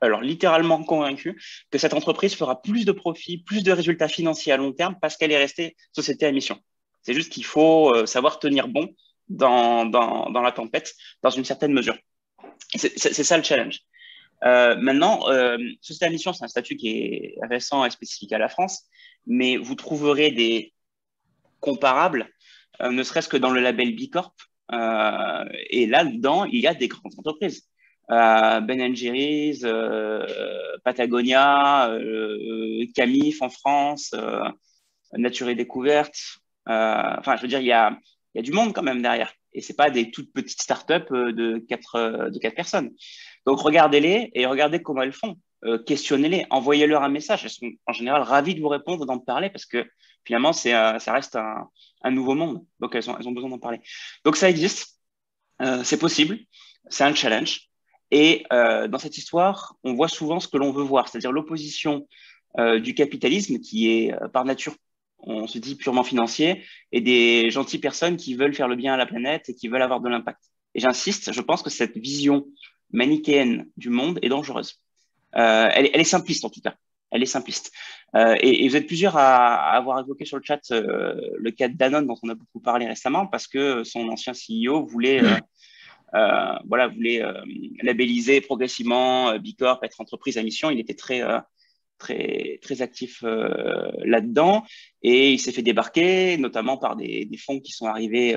alors littéralement convaincu, que cette entreprise fera plus de profits, plus de résultats financiers à long terme parce qu'elle est restée société à mission. C'est juste qu'il faut euh, savoir tenir bon dans, dans, dans, la tempête, dans une certaine mesure. C'est ça le challenge. Euh, maintenant, euh, société à mission, c'est un statut qui est récent et spécifique à la France, mais vous trouverez des comparables, ne serait-ce que dans le label B Corp. Euh, et là-dedans, il y a des grandes entreprises. Ben Jerry's, euh, Patagonia, euh, Camif en France, euh, Nature et Découverte. enfin, je veux dire, il y a, y a du monde quand même derrière. Et c'est pas des toutes petites startups de quatre, de quatre personnes. Donc, regardez-les et regardez comment elles font. questionnez-les, envoyez-leur un message. Elles sont en général ravies de vous répondre, d'en parler parce que finalement, ça reste un, un, nouveau monde. Donc, elles ont, elles ont besoin d'en parler. Donc, ça existe. c'est possible. C'est un challenge. Et euh, dans cette histoire, on voit souvent ce que l'on veut voir, c'est-à-dire l'opposition euh, du capitalisme qui est euh, par nature, on se dit purement financier, et des gentilles personnes qui veulent faire le bien à la planète et qui veulent avoir de l'impact. Et j'insiste, je pense que cette vision manichéenne du monde est dangereuse. Elle, est simpliste en tout cas. Elle est simpliste. Et, vous êtes plusieurs à, avoir évoqué sur le chat le cas de Danone dont on a beaucoup parlé récemment parce que son ancien CEO voulait voilà, voulait euh, labelliser progressivement euh, Bicorp, être entreprise à mission. Il était très très, très actif là-dedans. Et il s'est fait débarquer, notamment par des, des fonds qui sont arrivés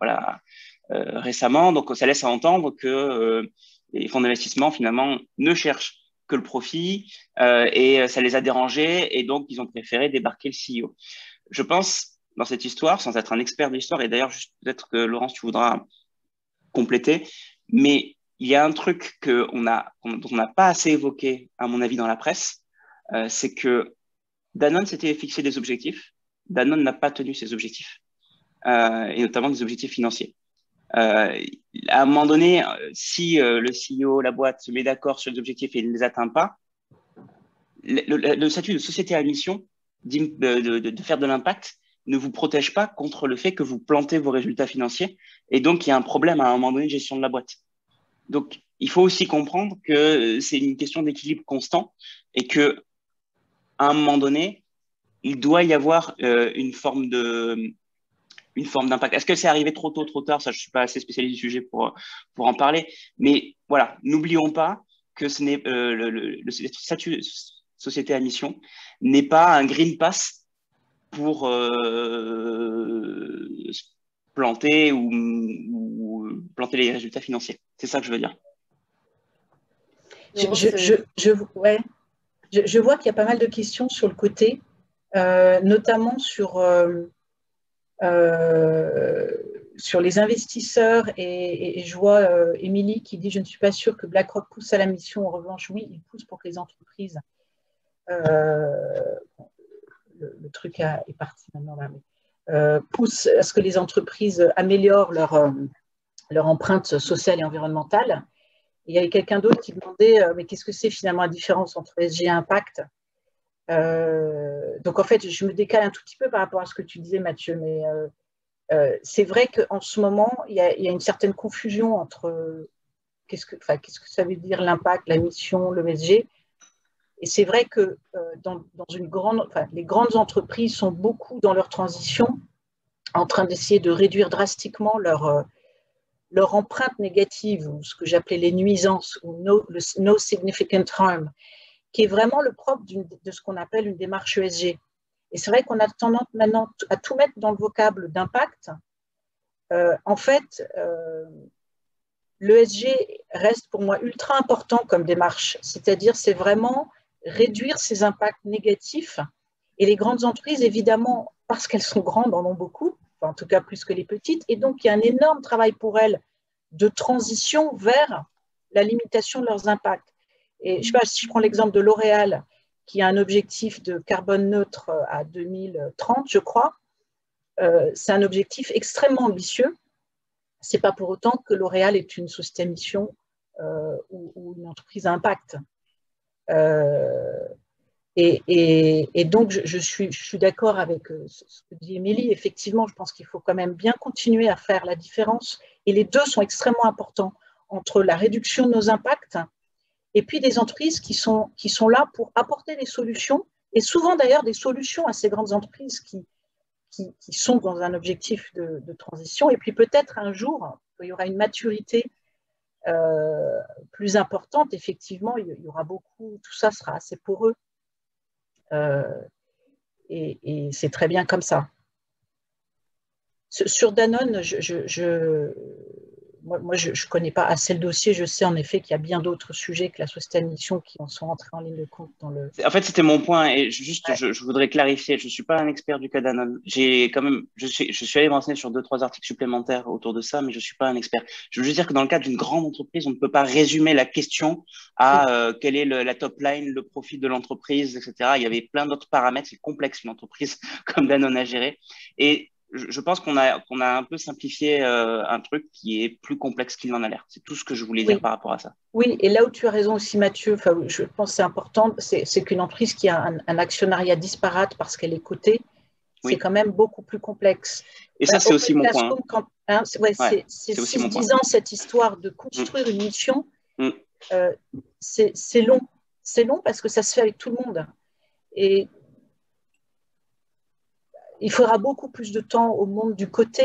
voilà, récemment. Donc, ça laisse à entendre que les fonds d'investissement, finalement, ne cherchent que le profit et ça les a dérangés et donc ils ont préféré débarquer le CEO. Je pense dans cette histoire, sans être un expert de l'histoire, et d'ailleurs peut-être que Laurence, tu voudras compléter, mais il y a un truc que on a, dont on n'a pas assez évoqué, à mon avis, dans la presse, c'est que Danone s'était fixé des objectifs. Danone n'a pas tenu ses objectifs, et notamment des objectifs financiers. Euh, à un moment donné, si euh, le CEO, la boîte se met d'accord sur les objectifs et ne les atteint pas, le, statut de société à mission de, faire de l'impact ne vous protège pas contre le fait que vous plantez vos résultats financiers et donc il y a un problème à un moment donné de gestion de la boîte. Donc il faut aussi comprendre que c'est une question d'équilibre constant et que à un moment donné, il doit y avoir euh, une forme de une forme d'impact. Est-ce que c'est arrivé trop tôt, trop tard? Ça, je ne suis pas assez spécialiste du sujet pour, pour en parler. Mais voilà, n'oublions pas que ce n'est euh, le, statut société à mission n'est pas un green pass pour euh, planter ou, planter les résultats financiers. C'est ça que je veux dire. Je, je, je, ouais. je vois qu'il y a pas mal de questions sur le côté, euh, notamment sur euh, sur les investisseurs, et, je vois euh, Émilie qui dit Je ne suis pas sûre que BlackRock pousse à la mission. En revanche, oui, il pousse pour que les entreprises. Euh, le, truc est parti maintenant là, mais, pousse à ce que les entreprises améliorent leur, leur empreinte sociale et environnementale. il y avait quelqu'un d'autre qui demandait Mais qu'est-ce que c'est finalement la différence entre SG et impact euh, donc en fait, je me décale un tout petit peu par rapport à ce que tu disais, Mathieu, mais euh, euh, c'est vrai qu'en ce moment, il y, a, une certaine confusion entre qu'est-ce que, qu'est-ce que ça veut dire l'impact, la mission, le SG. Et c'est vrai que dans, une grande, les grandes entreprises sont beaucoup dans leur transition, en train d'essayer de réduire drastiquement leur, leur empreinte négative, ou ce que j'appelais les nuisances, ou no, no significant harm qui est vraiment le propre de ce qu'on appelle une démarche ESG. Et c'est vrai qu'on a tendance maintenant à tout mettre dans le vocable d'impact. Euh, en fait, euh, l'ESG reste pour moi ultra important comme démarche, c'est-à-dire c'est vraiment réduire ces impacts négatifs. Et les grandes entreprises, évidemment, parce qu'elles sont grandes, en ont beaucoup, en tout cas plus que les petites, et donc il y a un énorme travail pour elles de transition vers la limitation de leurs impacts. Et je sais pas, si je prends l'exemple de L'Oréal, qui a un objectif de carbone neutre à 2030, je crois, euh, c'est un objectif extrêmement ambitieux. Ce n'est pas pour autant que L'Oréal est une société à mission euh, ou, une entreprise à impact. Euh, et, donc, je, suis, d'accord avec ce que dit Émilie. Effectivement, je pense qu'il faut quand même bien continuer à faire la différence. Et les deux sont extrêmement importants entre la réduction de nos impacts et puis des entreprises qui sont, qui sont là pour apporter des solutions, et souvent d'ailleurs des solutions à ces grandes entreprises qui, qui, sont dans un objectif de, transition. Et puis peut-être un jour, il y aura une maturité euh, plus importante, effectivement, il y aura beaucoup, tout ça sera assez poreux. Euh, et, et c'est très bien comme ça. Sur Danone, je, je, moi, je ne connais pas assez le dossier. Je sais en effet qu'il y a bien d'autres sujets que la société admission qui en sont entrés en ligne de compte dans le. En fait, c'était mon point et juste, je, voudrais clarifier. Je ne suis pas un expert du cas Danone. J'ai quand même, je suis, je suis allé me renseigner sur deux trois articles supplémentaires autour de ça, mais je ne suis pas un expert. Je veux juste dire que dans le cadre d'une grande entreprise, on ne peut pas résumer la question à euh, quelle est la top line, le profit de l'entreprise, etc. Il y avait plein d'autres paramètres. C'est complexe une entreprise comme Danone à gérer et je pense qu'on a, qu'on a un peu simplifié euh, un truc qui est plus complexe qu'il n'en a l'air. C'est tout ce que je voulais dire par rapport à ça. Oui, et là où tu as raison aussi, Mathieu, je pense que c'est important, c'est qu'une entreprise qui a un, actionnariat disparate parce qu'elle est cotée, c'est quand même beaucoup plus complexe. Et ça, c'est aussi mon point. Hein, c'est ouais, disant cette histoire de construire mm. une mission, mm. euh, c'est long. C'est long parce que ça se fait avec tout le monde. Et il faudra beaucoup plus de temps au monde du côté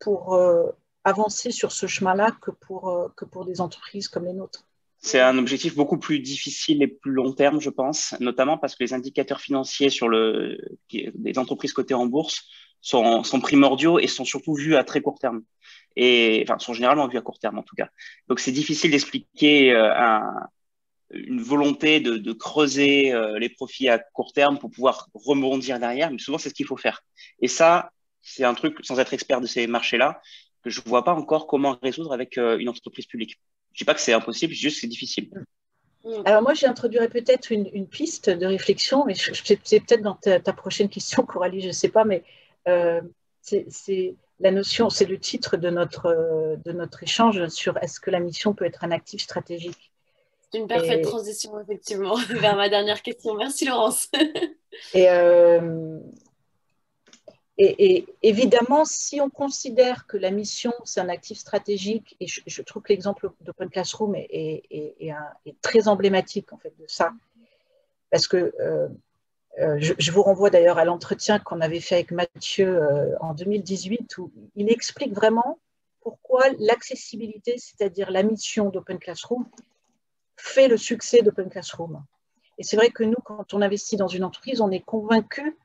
pour euh, avancer sur ce chemin-là que pour, euh, que pour des entreprises comme les nôtres. C'est un objectif beaucoup plus difficile et plus long terme, je pense, notamment parce que les indicateurs financiers sur le, des entreprises cotées en bourse sont, primordiaux et sont surtout vus à très court terme. Et enfin, sont généralement vus à court terme en tout cas. Donc c'est difficile d'expliquer euh, un, une volonté de, creuser euh, les profits à court terme pour pouvoir rebondir derrière, mais souvent c'est ce qu'il faut faire. Et ça, c'est un truc, sans être expert de ces marchés-là, que je ne vois pas encore comment résoudre avec euh, une entreprise publique. Je ne dis pas que c'est impossible, juste que c'est difficile. Mm. Alors moi, j'introduirais peut-être une, piste de réflexion, mais c'est peut-être dans ta, prochaine question, Coralie, je ne sais pas, mais euh, c'est la notion, c'est le titre de notre, de notre échange sur est-ce que la mission peut être un actif stratégique? C'est une parfaite transition, effectivement, vers ma dernière question. Merci, Laurence. et, euh, et, évidemment, si on considère que la mission, c'est un actif stratégique, et je, trouve que l'exemple d'Open Classroom est, très emblématique en fait de ça, parce que euh, euh, je, vous renvoie d'ailleurs à l'entretien qu'on avait fait avec Mathieu euh, en 2018, où il explique vraiment pourquoi l'accessibilité, c'est-à-dire la mission d'Open Classroom, fait le succès d'Open Classroom. Et c'est vrai que nous, quand on investit dans une entreprise, on est convaincu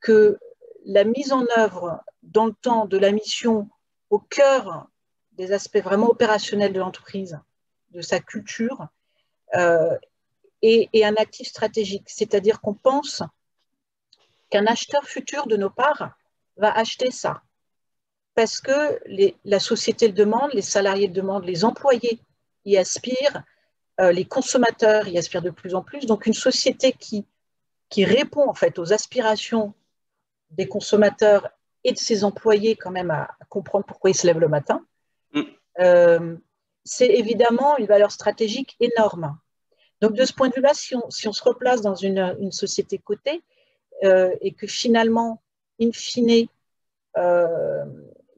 que la mise en œuvre dans le temps de la mission au cœur des aspects vraiment opérationnels de l'entreprise, de sa culture, euh, est, un actif stratégique. C'est-à-dire qu'on pense qu'un acheteur futur de nos parts va acheter ça. Parce que la société le demande, les salariés le demandent, les employés y aspirent, euh, les consommateurs y aspirent de plus en plus. Donc une société qui, qui répond en fait aux aspirations des consommateurs et de ses employés quand même à, comprendre pourquoi ils se lèvent le matin, mm. euh, c'est évidemment une valeur stratégique énorme. Donc de ce point de vue-là, si on, se replace dans une, société cotée euh, et que finalement, in fine, euh,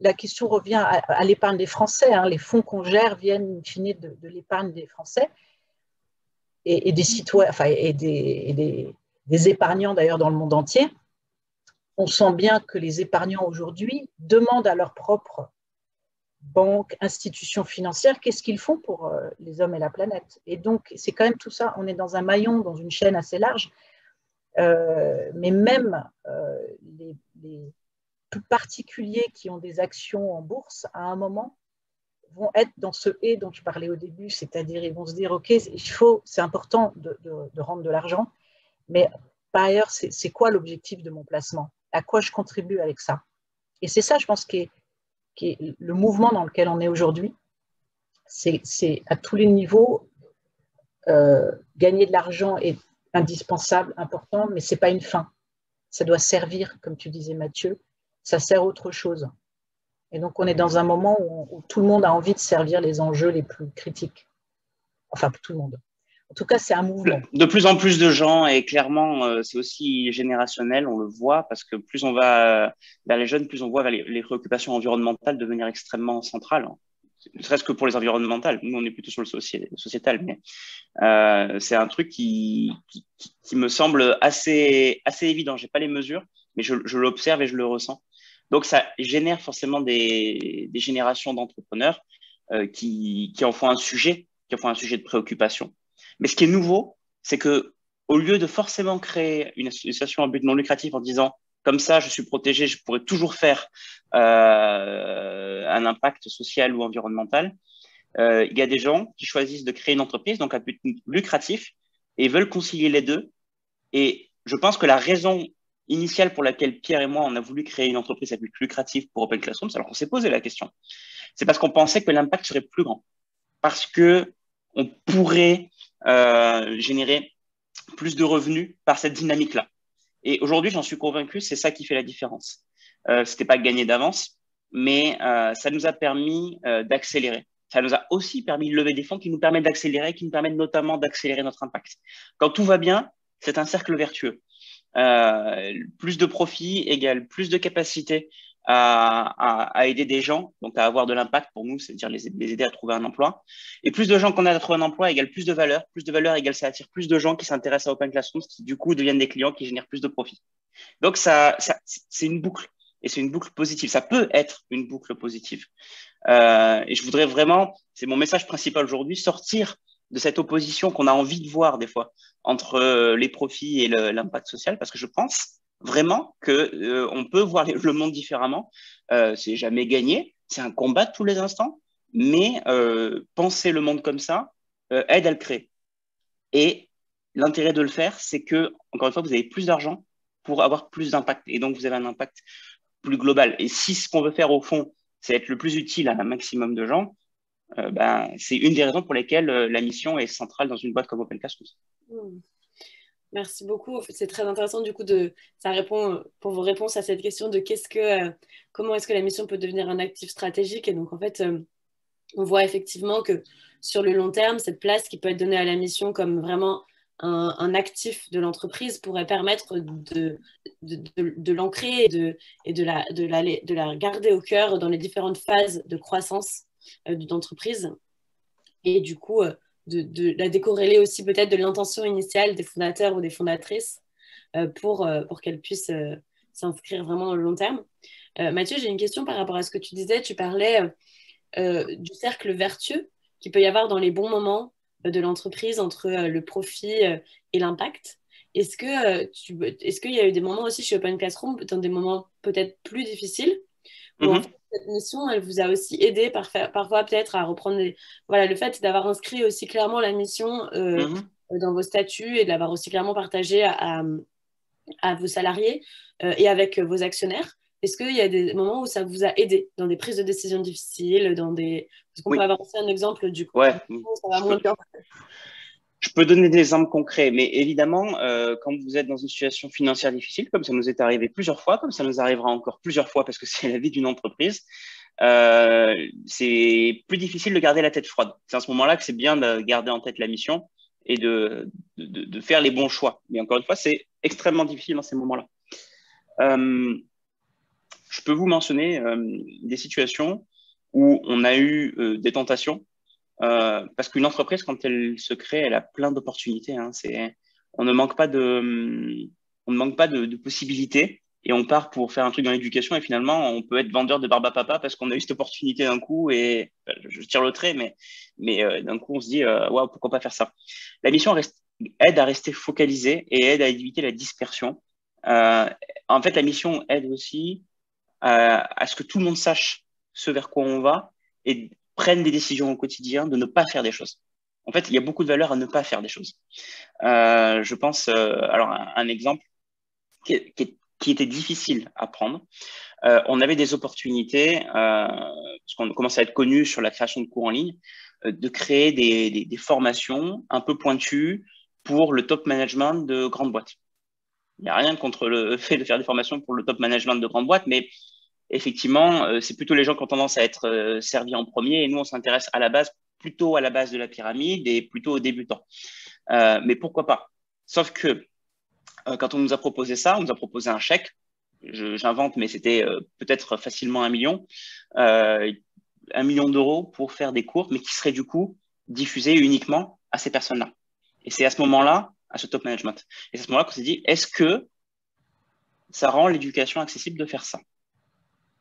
la question revient à, l'épargne des Français, hein, les fonds qu'on gère viennent in fine de, l'épargne des Français. Et, des citoyens, enfin, et des épargnants d'ailleurs dans le monde entier. On sent bien que les épargnants aujourd'hui demandent à leur propre banque, institution financière, qu'est-ce qu'ils font pour euh, les hommes et la planète. Et donc, c'est quand même tout ça, on est dans un maillon, dans une chaîne assez large, euh, mais même euh, les, particuliers qui ont des actions en bourse, à un moment, vont être dans ce et dont tu parlais au début, c'est-à-dire ils vont se dire, OK, il faut, c'est important de, de rendre de l'argent, mais par ailleurs, c'est quoi l'objectif de mon placement? À quoi je contribue avec ça? Et c'est ça, je pense, qui est, le mouvement dans lequel on est aujourd'hui. C'est à tous les niveaux, euh, gagner de l'argent est indispensable, important, mais ce n'est pas une fin. Ça doit servir, comme tu disais Mathieu, ça sert autre chose. Et donc on est dans un moment où, tout le monde a envie de servir les enjeux les plus critiques. Enfin, tout le monde. En tout cas, c'est un mouvement. De plus en plus de gens, et clairement, euh, c'est aussi générationnel, on le voit, parce que plus on va vers les jeunes, plus on voit les, préoccupations environnementales devenir extrêmement centrales. Ne serait-ce que pour les environnementales. Nous, on est plutôt sur le sociétal, mais euh, c'est un truc qui, qui, me semble assez, assez évident. Je n'ai pas les mesures, mais je, je l'observe et je le ressens. Donc, ça génère forcément des, des générations d'entrepreneurs euh, qui, qui en font un sujet, qui en font un sujet de préoccupation. Mais ce qui est nouveau, c'est que au lieu de forcément créer une association à but non lucratif en disant comme ça, je suis protégé, je pourrais toujours faire euh, un impact social ou environnemental. Euh, il y a des gens qui choisissent de créer une entreprise, donc à but lucratif, et veulent concilier les deux. Et je pense que la raison initiale pour laquelle Pierre et moi, on a voulu créer une entreprise à but lucratif pour Open Classrooms, alors on s'est posé la question, c'est parce qu'on pensait que l'impact serait plus grand. Parce que on pourrait euh, générer plus de revenus par cette dynamique-là. Et aujourd'hui, j'en suis convaincu, c'est ça qui fait la différence. Euh, Ce n'était pas gagné d'avance, mais euh, ça nous a permis d'accélérer. Ça nous a aussi permis de lever des fonds qui nous permettent d'accélérer, qui nous permettent notamment d'accélérer notre impact. Quand tout va bien, c'est un cercle vertueux. Euh, plus de profit égale plus de capacité à, aider des gens, donc à avoir de l'impact pour nous, c'est-à-dire les, aider à trouver un emploi. Et plus de gens qu'on a à trouver un emploi égale plus de valeur. Plus de valeur égale ça attire plus de gens qui s'intéressent à Open Classrooms, qui du coup deviennent des clients qui génèrent plus de profit. Donc ça, c'est une boucle. Et c'est une boucle positive. Ça peut être une boucle positive. Euh, et je voudrais vraiment, c'est mon message principal aujourd'hui, sortir de cette opposition qu'on a envie de voir des fois entre euh, les profits et l'impact social, parce que je pense vraiment que euh, on peut voir le monde différemment. Euh, c'est jamais gagné, c'est un combat tous les instants, mais penser le monde comme ça, aide à le créer. Et l'intérêt de le faire, c'est que, encore une fois, vous avez plus d'argent pour avoir plus d'impact. Et donc, vous avez un impact plus global. Et si ce qu'on veut faire, au fond, c'est être le plus utile à un maximum de gens, euh, ben, c'est une des raisons pour lesquelles euh, la mission est centrale dans une boîte comme Open Classrooms. Hmm. Merci beaucoup. C'est très intéressant du coup de ça répond euh, pour vos réponses à cette question de qu'est-ce que comment est-ce que la mission peut devenir un actif stratégique et donc en fait on voit effectivement que sur le long terme cette place qui peut être donnée à la mission comme vraiment un, actif de l'entreprise pourrait permettre de, de, de, l'ancrer et, de, et de, la, de, la, de la garder au cœur dans les différentes phases de croissance euh, d'entreprise. Et du coup, euh, de, la décorréler aussi peut-être de l'intention initiale des fondateurs ou des fondatrices euh, pour, pour qu'elles puissent s'inscrire vraiment dans le long terme. Mathieu, j'ai une question par rapport à ce que tu disais. Tu parlais du cercle vertueux qu'il peut y avoir dans les bons moments de l'entreprise entre le profit et l'impact. Est-ce que tu, est-ce qu'il y a eu des moments aussi chez Open Classroom, dans des moments peut-être plus difficiles, où mhm cette mission, elle vous a aussi aidé par, parfois peut-être à reprendre voilà, le fait d'avoir inscrit aussi clairement la mission euh, mhm. dans vos statuts et de l'avoir aussi clairement partagé à, à, vos salariés euh, et avec vos actionnaires. Est-ce qu'il y a des moments où ça vous a aidé dans des prises de décision difficiles, dans des... Est-ce qu'on peut avancer un exemple du coup ouais. ça va moins bien. Je peux donner des exemples concrets, mais évidemment, euh, quand vous êtes dans une situation financière difficile, comme ça nous est arrivé plusieurs fois, comme ça nous arrivera encore plusieurs fois parce que c'est la vie d'une entreprise, euh, c'est plus difficile de garder la tête froide. C'est à ce moment-là que c'est bien de garder en tête la mission et de, faire les bons choix. Mais encore une fois, c'est extrêmement difficile dans ces moments-là. Euh, je peux vous mentionner des situations où on a eu des tentations euh, parce qu'une entreprise, quand elle se crée, elle a plein d'opportunités. Hein. On ne manque pas de, possibilités et on part pour faire un truc dans l'éducation et finalement, on peut être vendeur de barbe papa parce qu'on a eu cette opportunité d'un coup et je tire le trait, mais, euh, d'un coup, on se dit, euh, waouh, pourquoi pas faire ça? La mission aide à rester focalisé et aide à éviter la dispersion. En fait, la mission aide aussi à ce que tout le monde sache ce vers quoi on va et prennent des décisions au quotidien de ne pas faire des choses. En fait, il y a beaucoup de valeur à ne pas faire des choses. Euh, je pense, euh, alors un, exemple qui, était difficile à prendre. Euh, on avait des opportunités, parce qu'on commence à être connu sur la création de cours en ligne, de créer des, formations un peu pointues pour le top management de grandes boîtes. Il n'y a rien contre le fait de faire des formations pour le top management de grandes boîtes, mais effectivement, euh, c'est plutôt les gens qui ont tendance à être euh, servis en premier et nous, on s'intéresse à la base, plutôt à la base de la pyramide et plutôt aux débutants. Euh, mais pourquoi pas? Sauf que quand on nous a proposé ça, on nous a proposé un chèque, j'invente, mais c'était peut-être facilement un million, un million d'euros pour faire des cours, mais qui seraient du coup diffusés uniquement à ces personnes-là. Et c'est à ce moment-là, à ce top management. Et c'est à ce moment-là qu'on s'est dit, est-ce que ça rend l'éducation accessible de faire ça?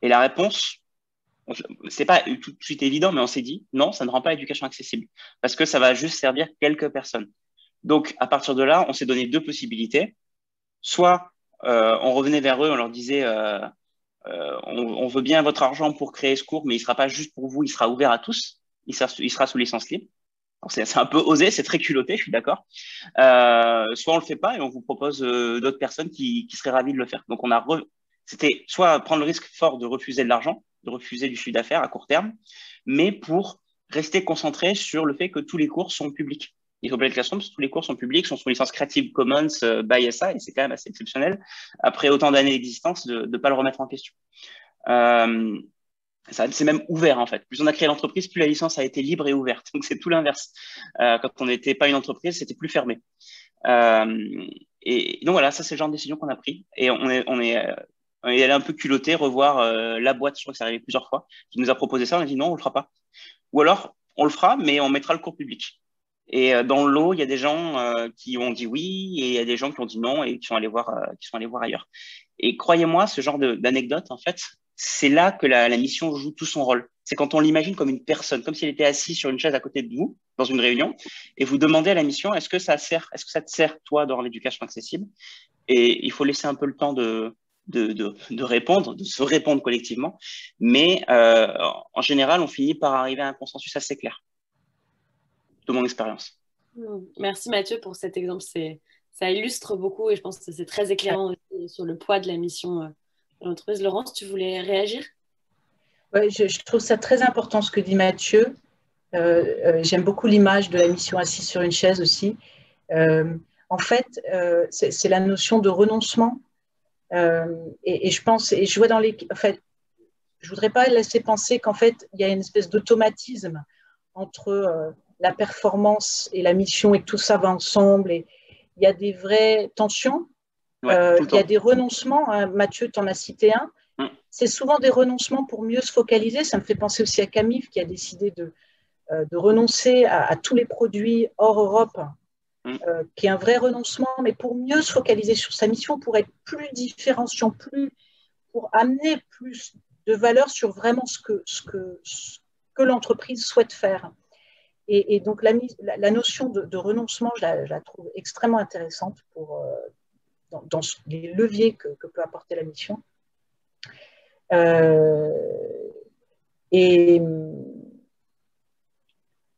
Et la réponse, c'est pas tout de suite évident, mais on s'est dit non, ça ne rend pas l'éducation accessible parce que ça va juste servir quelques personnes. Donc, à partir de là, on s'est donné deux possibilités. Soit euh, on revenait vers eux, on leur disait euh, euh, on, veut bien votre argent pour créer ce cours, mais il sera pas juste pour vous, il sera ouvert à tous. Il sera, sous licence libre. C'est un peu osé, c'est très culotté, je suis d'accord. Soit on le fait pas et on vous propose d'autres personnes qui, seraient ravies de le faire. Donc on a c'était soit prendre le risque fort de refuser de l'argent, de refuser du chiffre d'affaires à court terme, mais pour rester concentré sur le fait que tous les cours sont publics. Il faut bien être parce que tous les cours sont publics, sont sous licence Creative Commons euh, by SA, et c'est quand même assez exceptionnel, après autant d'années d'existence, de ne pas le remettre en question. Euh, c'est même ouvert en fait. Plus on a créé l'entreprise, plus la licence a été libre et ouverte. Donc c'est tout l'inverse. Euh, quand on n'était pas une entreprise, c'était plus fermé. Euh, et donc voilà, ça c'est le genre de décision qu'on a pris. Et on est, on est et elle est un peu culottée, revoir euh, la boîte, je crois que c'est arrivé plusieurs fois, qui nous a proposé ça. On a dit non, on le fera pas. Ou alors, on le fera, mais on mettra le cours public. Et euh, dans le lot, il y a des gens euh, qui ont dit oui, et il y a des gens qui ont dit non et qui sont allés voir, ailleurs. Et croyez-moi, ce genre d'anecdote, en fait, c'est là que la, mission joue tout son rôle. C'est quand on l'imagine comme une personne, comme s'il était assis sur une chaise à côté de vous, dans une réunion, et vous demandez à la mission, est-ce que ça sert, est-ce que ça te sert, toi, dans l'éducation accessible? Et il faut laisser un peu le temps de, de, de, de, répondre, de se répondre collectivement. Mais euh, en général, on finit par arriver à un consensus assez clair. de mon expérience. Hmm. Merci Mathieu pour cet exemple. Ça illustre beaucoup et je pense que c'est très éclairant aussi sur le poids de la mission de l'entreprise. Laurence, tu voulais réagir? Oui, je, trouve ça très important ce que dit Mathieu. J'aime beaucoup l'image de la mission assise sur une chaise aussi. en fait, c'est la notion de renoncement euh, et, je pense, et je vois dans les. En fait, je voudrais pas laisser penser qu'en fait, il y a une espèce d'automatisme entre euh, la performance et la mission et que tout ça va ensemble. Et il y a des vraies tensions. Euh, il y a des renoncements. Hein. Mathieu, tu en as cité un. Mm. C'est souvent des renoncements pour mieux se focaliser. Ça me fait penser aussi à Camille qui a décidé de, de renoncer à, à, tous les produits hors Europe Mm. Euh, qui est un vrai renoncement, mais pour mieux se focaliser sur sa mission, pour être plus différenciant, plus, pour amener plus de valeur sur vraiment ce que, ce que, que l'entreprise souhaite faire. Et, donc la, notion de, renoncement, je la, trouve extrêmement intéressante pour, euh, dans, les leviers que, que, peut apporter la mission. Euh, et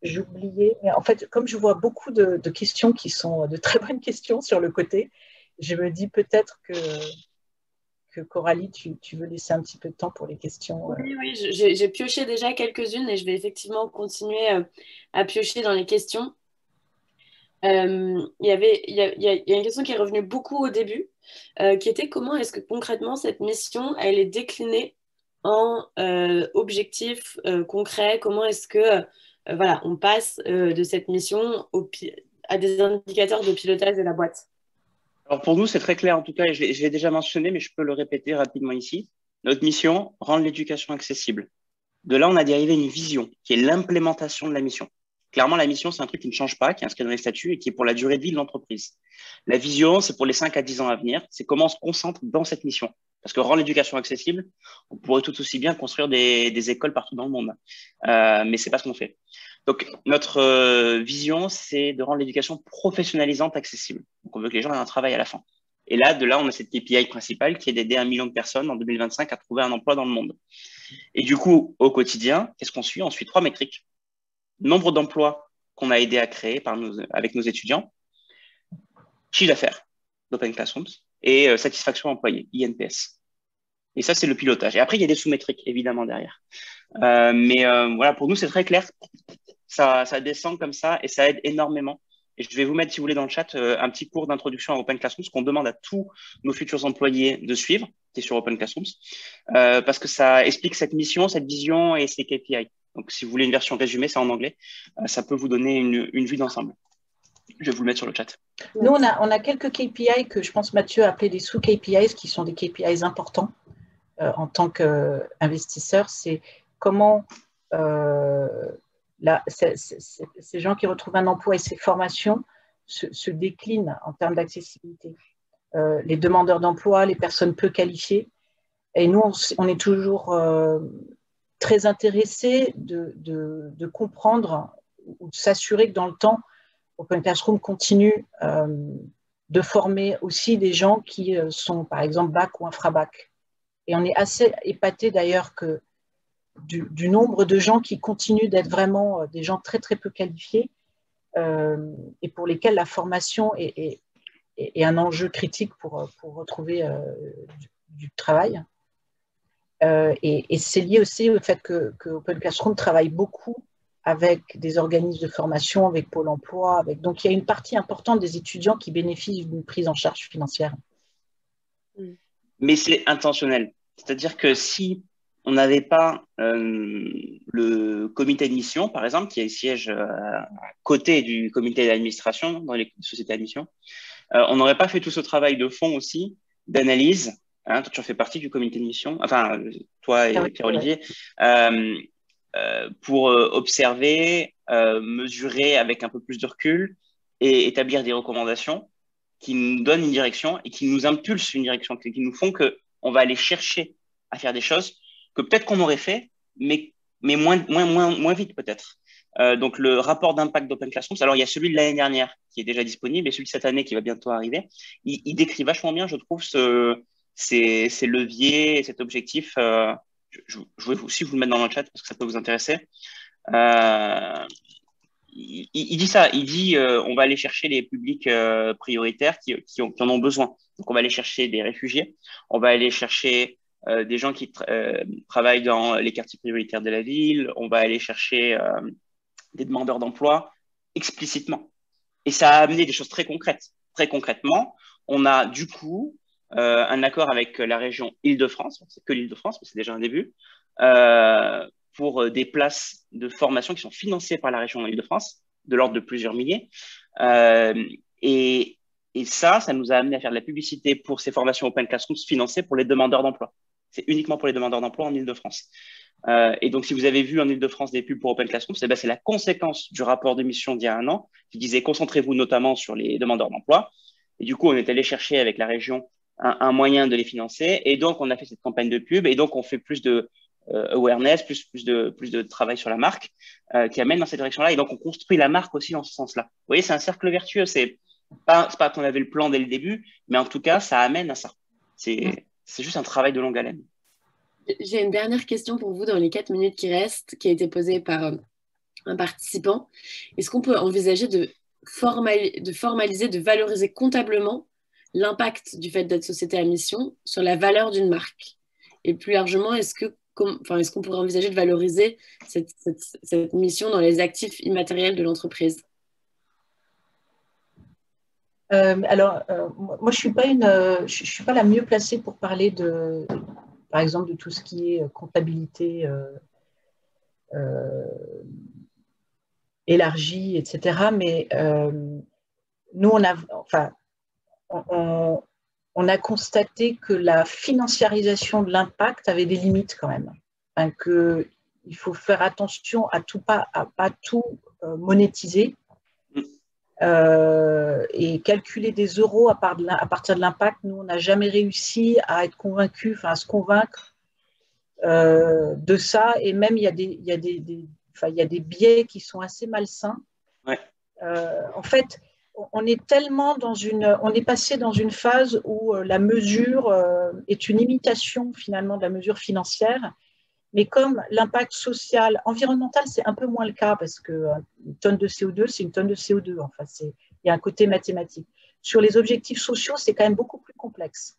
j'oubliais, mais en fait, comme je vois beaucoup de, questions qui sont de très bonnes questions sur le côté, je me dis peut-être que, que Coralie, tu, tu, veux laisser un petit peu de temps pour les questions. Euh. Oui, oui, j'ai pioché déjà quelques-unes et je vais effectivement continuer euh, à piocher dans les questions. Euh, il y avait, a, y, a, une question qui est revenue beaucoup au début, qui était comment est-ce que concrètement cette mission, elle est déclinée en objectifs concrets Comment est-ce que euh, voilà, on passe euh, de cette mission à des indicateurs de pilotage de la boîte Alors pour nous, c'est très clair en tout cas, je l'ai déjà mentionné, mais je peux le répéter rapidement ici. Notre mission, rendre l'éducation accessible. De là, on a dérivé une vision qui est l'implémentation de la mission. Clairement, la mission, c'est un truc qui ne change pas, qui est inscrit dans les statuts et qui est pour la durée de vie de l'entreprise. La vision, c'est pour les 5 à 10 ans à venir. C'est comment on se concentre dans cette mission. Parce que rendre l'éducation accessible, on pourrait tout aussi bien construire des, écoles partout dans le monde. Euh, mais c'est pas ce qu'on fait. Donc, notre euh, vision, c'est de rendre l'éducation professionnalisante accessible. Donc, on veut que les gens aient un travail à la fin. Et là, de là, on a cette KPI principale qui est d'aider un million de personnes en 2025 à trouver un emploi dans le monde. Et du coup, au quotidien, qu'est-ce qu'on suit? On suit trois métriques. Nombre d'emplois qu'on a aidé à créer avec nos étudiants, chiffre d'affaires d'Open Classrooms, et euh, satisfaction employée, INPS. Et ça, c'est le pilotage. Et après, il y a des sous-métriques, évidemment, derrière. Euh, mais euh, voilà, pour nous, c'est très clair. Ça, ça, descend comme ça et ça aide énormément. Et je vais vous mettre, si vous voulez, dans le chat, un petit cours d'introduction à Open Classrooms qu'on demande à tous nos futurs employés de suivre, qui est sur Open Classrooms, parce que ça explique cette mission, cette vision et ses KPI. Donc, si vous voulez une version résumée, c'est en anglais. ça peut vous donner une, une vue d'ensemble. Je vais vous le mettre sur le chat. Nous, on a, on a quelques KPI que je pense Mathieu a appelé des sous-KPIs, qui sont des KPIs importants euh, en tant qu'investisseur. C'est comment euh, ces gens qui retrouvent un emploi et ces formations se, déclinent en termes d'accessibilité. Euh, les demandeurs d'emploi, les personnes peu qualifiées. Et nous, on, est toujours très intéressés de, de, comprendre ou de s'assurer que dans le temps, Open Classroom continue euh, de former aussi des gens qui euh, sont, par exemple, bac ou infrabac. Et on est assez épaté d'ailleurs que du, nombre de gens qui continuent d'être vraiment euh, des gens très, très peu qualifiés et pour lesquels la formation est, un enjeu critique pour, pour retrouver du, travail. Et, c'est lié aussi au fait que, que Open Classroom travaille beaucoup avec des organismes de formation, avec Pôle emploi. Avec... Donc, il y a une partie importante des étudiants qui bénéficient d'une prise en charge financière. Mm. Mais c'est intentionnel. C'est-à-dire que si on n'avait pas euh, le comité d'admission, par exemple, qui siège euh, à côté du comité d'administration dans les sociétés d'admission, euh, on n'aurait pas fait tout ce travail de fond aussi, d'analyse. Hein, toi, tu en fais partie du comité d'admission, enfin, toi et ah Pierre-Olivier. Euh, pour euh, observer, euh, mesurer avec un peu plus de recul et établir des recommandations qui nous donnent une direction et qui nous impulsent une direction, qui nous font que on va aller chercher à faire des choses que peut-être qu'on aurait fait, mais, mais moins, moins, moins, moins vite peut-être. Euh, donc le rapport d'impact d'Open Classrooms, alors il y a celui de l'année dernière qui est déjà disponible et celui de cette année qui va bientôt arriver. Il, il décrit vachement bien, je trouve, ce, ces, ces leviers et cet objectif euh, je, je, vais aussi vous le mettre dans le chat parce que ça peut vous intéresser. Euh, il, dit ça, il dit on va aller chercher les publics prioritaires qui, qui, en ont besoin. Donc on va aller chercher des réfugiés, on va aller chercher des gens qui travaillent dans les quartiers prioritaires de la ville, on va aller chercher des demandeurs d'emploi explicitement. Et ça a amené des choses très concrètes. Très concrètement, on a du coup euh, un accord avec la région Île-de-France, c'est que l'Île-de-France, mais c'est déjà un début, euh, pour euh, des places de formation qui sont financées par la région Île-de-France, de l'ordre de plusieurs milliers. et, ça, ça nous a amené à faire de la publicité pour ces formations Open Classrooms financées pour les demandeurs d'emploi. C'est uniquement pour les demandeurs d'emploi en Île-de-France. Euh, et donc, si vous avez vu en Ile-de-France des pubs pour Open Classroom, c'est ben, la conséquence du rapport de mission d'il y a un an qui disait concentrez-vous notamment sur les demandeurs d'emploi. Et du coup, on est allé chercher avec la région un, moyen de les financer. Et donc, on a fait cette campagne de pub. Et donc, on fait plus de euh, awareness, plus, plus, de, plus de travail sur la marque euh, qui amène dans cette direction-là. Et donc, on construit la marque aussi dans ce sens-là. Vous voyez, c'est un cercle vertueux. C'est pas, pas qu'on avait le plan dès le début, mais en tout cas, ça amène à ça. C'est juste un travail de longue haleine. J'ai une dernière question pour vous dans les quatre minutes qui restent, qui a été posée par euh, un participant. Est-ce qu'on peut envisager de, de formaliser, de valoriser comptablement l'impact du fait d'être société à mission sur la valeur d'une marque Et plus largement, est-ce que enfin, est-ce qu'on pourrait envisager de valoriser cette, mission dans les actifs immatériels de l'entreprise? Euh, alors, euh, moi, je suis suis pas la mieux placée pour parler de, par exemple, de tout ce qui est euh, comptabilité élargie, etc. Mais nous, on a, enfin, on, a constaté que la financiarisation de l'impact avait des limites quand même. Enfin, que il faut faire attention à tout pas à pas tout monétiser euh, et calculer des euros à, partir de l'impact, nous, on n'a jamais réussi à être convaincus, enfin à se convaincre euh, de ça. Et même, il y a des, il y a des, il y a des biais qui sont assez malsains. Euh, en fait, on est tellement dans une, on est passé dans une phase où la mesure est une imitation finalement de la mesure financière mais comme l'impact social, environnemental, c'est un peu moins le cas parce qu'une euh, tonne de CO2, c'est une tonne de CO2. Enfin, il y a un côté mathématique. Sur les objectifs sociaux, c'est quand même beaucoup plus complexe.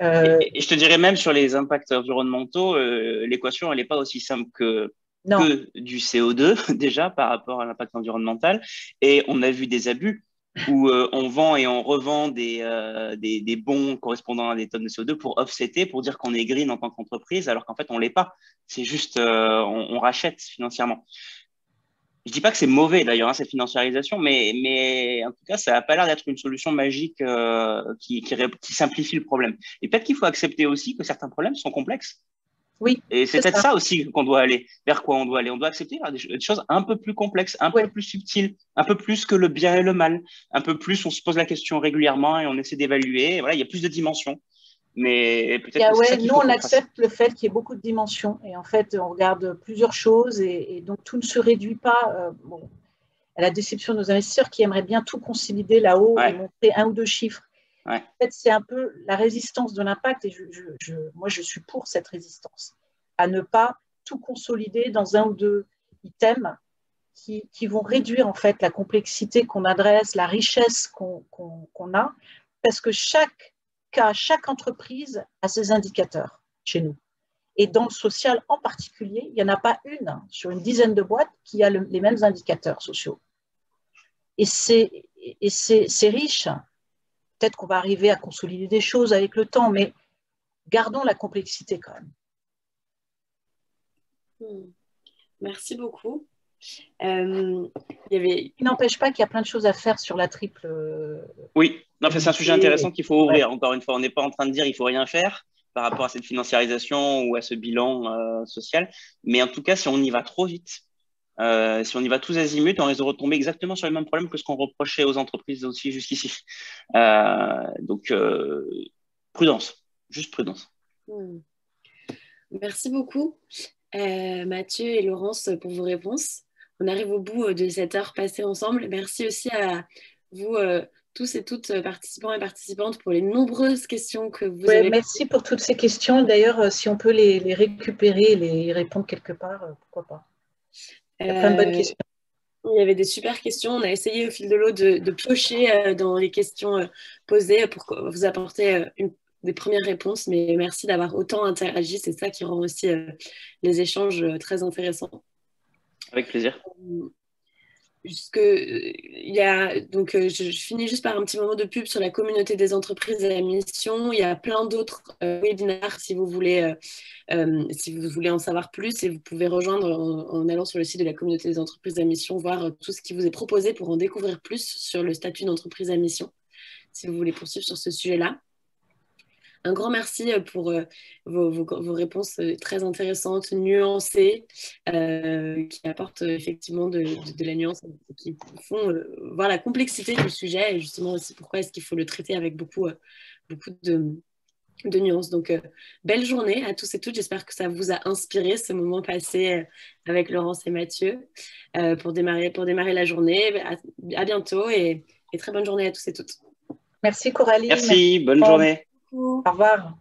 Euh, je te dirais même sur les impacts environnementaux, euh, l'équation, elle n'est pas aussi simple que, que du CO2 déjà par rapport à l'impact environnemental. Et on a vu des abus où euh, on vend et on revend euh, des, des, bons correspondant à des tonnes de CO2 pour offsetter, pour dire qu'on est green en tant qu'entreprise, alors qu'en fait, on ne l'est pas. C'est juste, euh, on, rachète financièrement. Je dis pas que c'est mauvais d'ailleurs, hein, cette financiarisation, mais, mais en tout cas, ça n'a pas l'air d'être une solution magique qui, qui, qui, simplifie le problème. Et peut-être qu'il faut accepter aussi que certains problèmes sont complexes et c'est peut-être ça. aussi qu'on doit aller, vers quoi on doit aller. On doit accepter des, choses un peu plus complexes, un peu plus subtiles, un peu plus que le bien et le mal, un peu plus on se pose la question régulièrement et on essaie d'évaluer. Voilà, il y a plus de dimensions. Mais peut-être. Ouais, nous, on accepte le fait qu'il y ait beaucoup de dimensions. Et en fait, on regarde plusieurs choses et, donc tout ne se réduit pas. Euh, bon, à la déception de nos investisseurs qui aimeraient bien tout consolider là-haut et montrer un ou deux chiffres. En fait, c'est un peu la résistance de l'impact, et moi, je suis pour cette résistance, à ne pas tout consolider dans un ou deux items qui, vont réduire en fait la complexité qu'on adresse, la richesse qu'on a, parce que chaque cas, chaque entreprise a ses indicateurs chez nous. Et dans le social en particulier, il n'y en a pas une sur une dizaine de boîtes qui a les mêmes indicateurs sociaux. Et c'est riche peut-être qu'on va arriver à consolider des choses avec le temps, mais gardons la complexité quand même. Hmm. Merci beaucoup. Euh, il y avait... n'empêche pas qu'il y a plein de choses à faire sur la triple. Euh, oui, c'est un sujet intéressant qu'il faut ouvrir. Encore une fois, on n'est pas en train de dire qu'il faut rien faire par rapport à cette financiarisation ou à ce bilan euh, social, mais en tout cas, si on y va trop vite, euh, si on y va tous azimuts, on risque de retomber exactement sur les mêmes problèmes que ce qu'on reprochait aux entreprises aussi jusqu'ici. Euh, donc, euh, prudence, juste prudence. Hmm. Merci beaucoup, Mathieu et Laurence, pour vos réponses. On arrive au bout de cette heure passée ensemble. Merci aussi à vous tous et toutes participants et participantes pour les nombreuses questions que vous avez. Merci pour toutes ces questions. D'ailleurs, si on peut les, les récupérer, les répondre quelque part, pourquoi pas. Il y a plein de bonnes questions. Il y avait des super questions. On a essayé au fil de l'eau de, piocher dans les questions posées pour vous apporter des premières réponses. Mais merci d'avoir autant interagi. C'est ça qui rend aussi les échanges très intéressants. Avec plaisir jusque il y a donc euh, je, finis juste par un petit moment de pub sur la communauté des entreprises à mission. Il y a plein d'autres euh, webinaires si vous voulez euh, si vous voulez en savoir plus et vous pouvez rejoindre en, allant sur le site de la communauté des entreprises à mission voir tout ce qui vous est proposé pour en découvrir plus sur le statut d'entreprise à mission si vous voulez poursuivre sur ce sujet-là. Un grand merci euh, pour euh, vos, réponses euh, très intéressantes, nuancées, qui apportent effectivement de, la nuance, qui font voir la complexité du sujet et justement aussi pourquoi est-ce qu'il faut le traiter avec beaucoup, beaucoup de, nuances. Donc, belle journée à tous et toutes. J'espère que ça vous a inspiré ce moment passé avec Laurence et Mathieu pour, démarrer, pour démarrer la journée. À, bientôt et, et, très bonne journée à tous et toutes. Merci Coralie. Merci, bonne journée. Au revoir.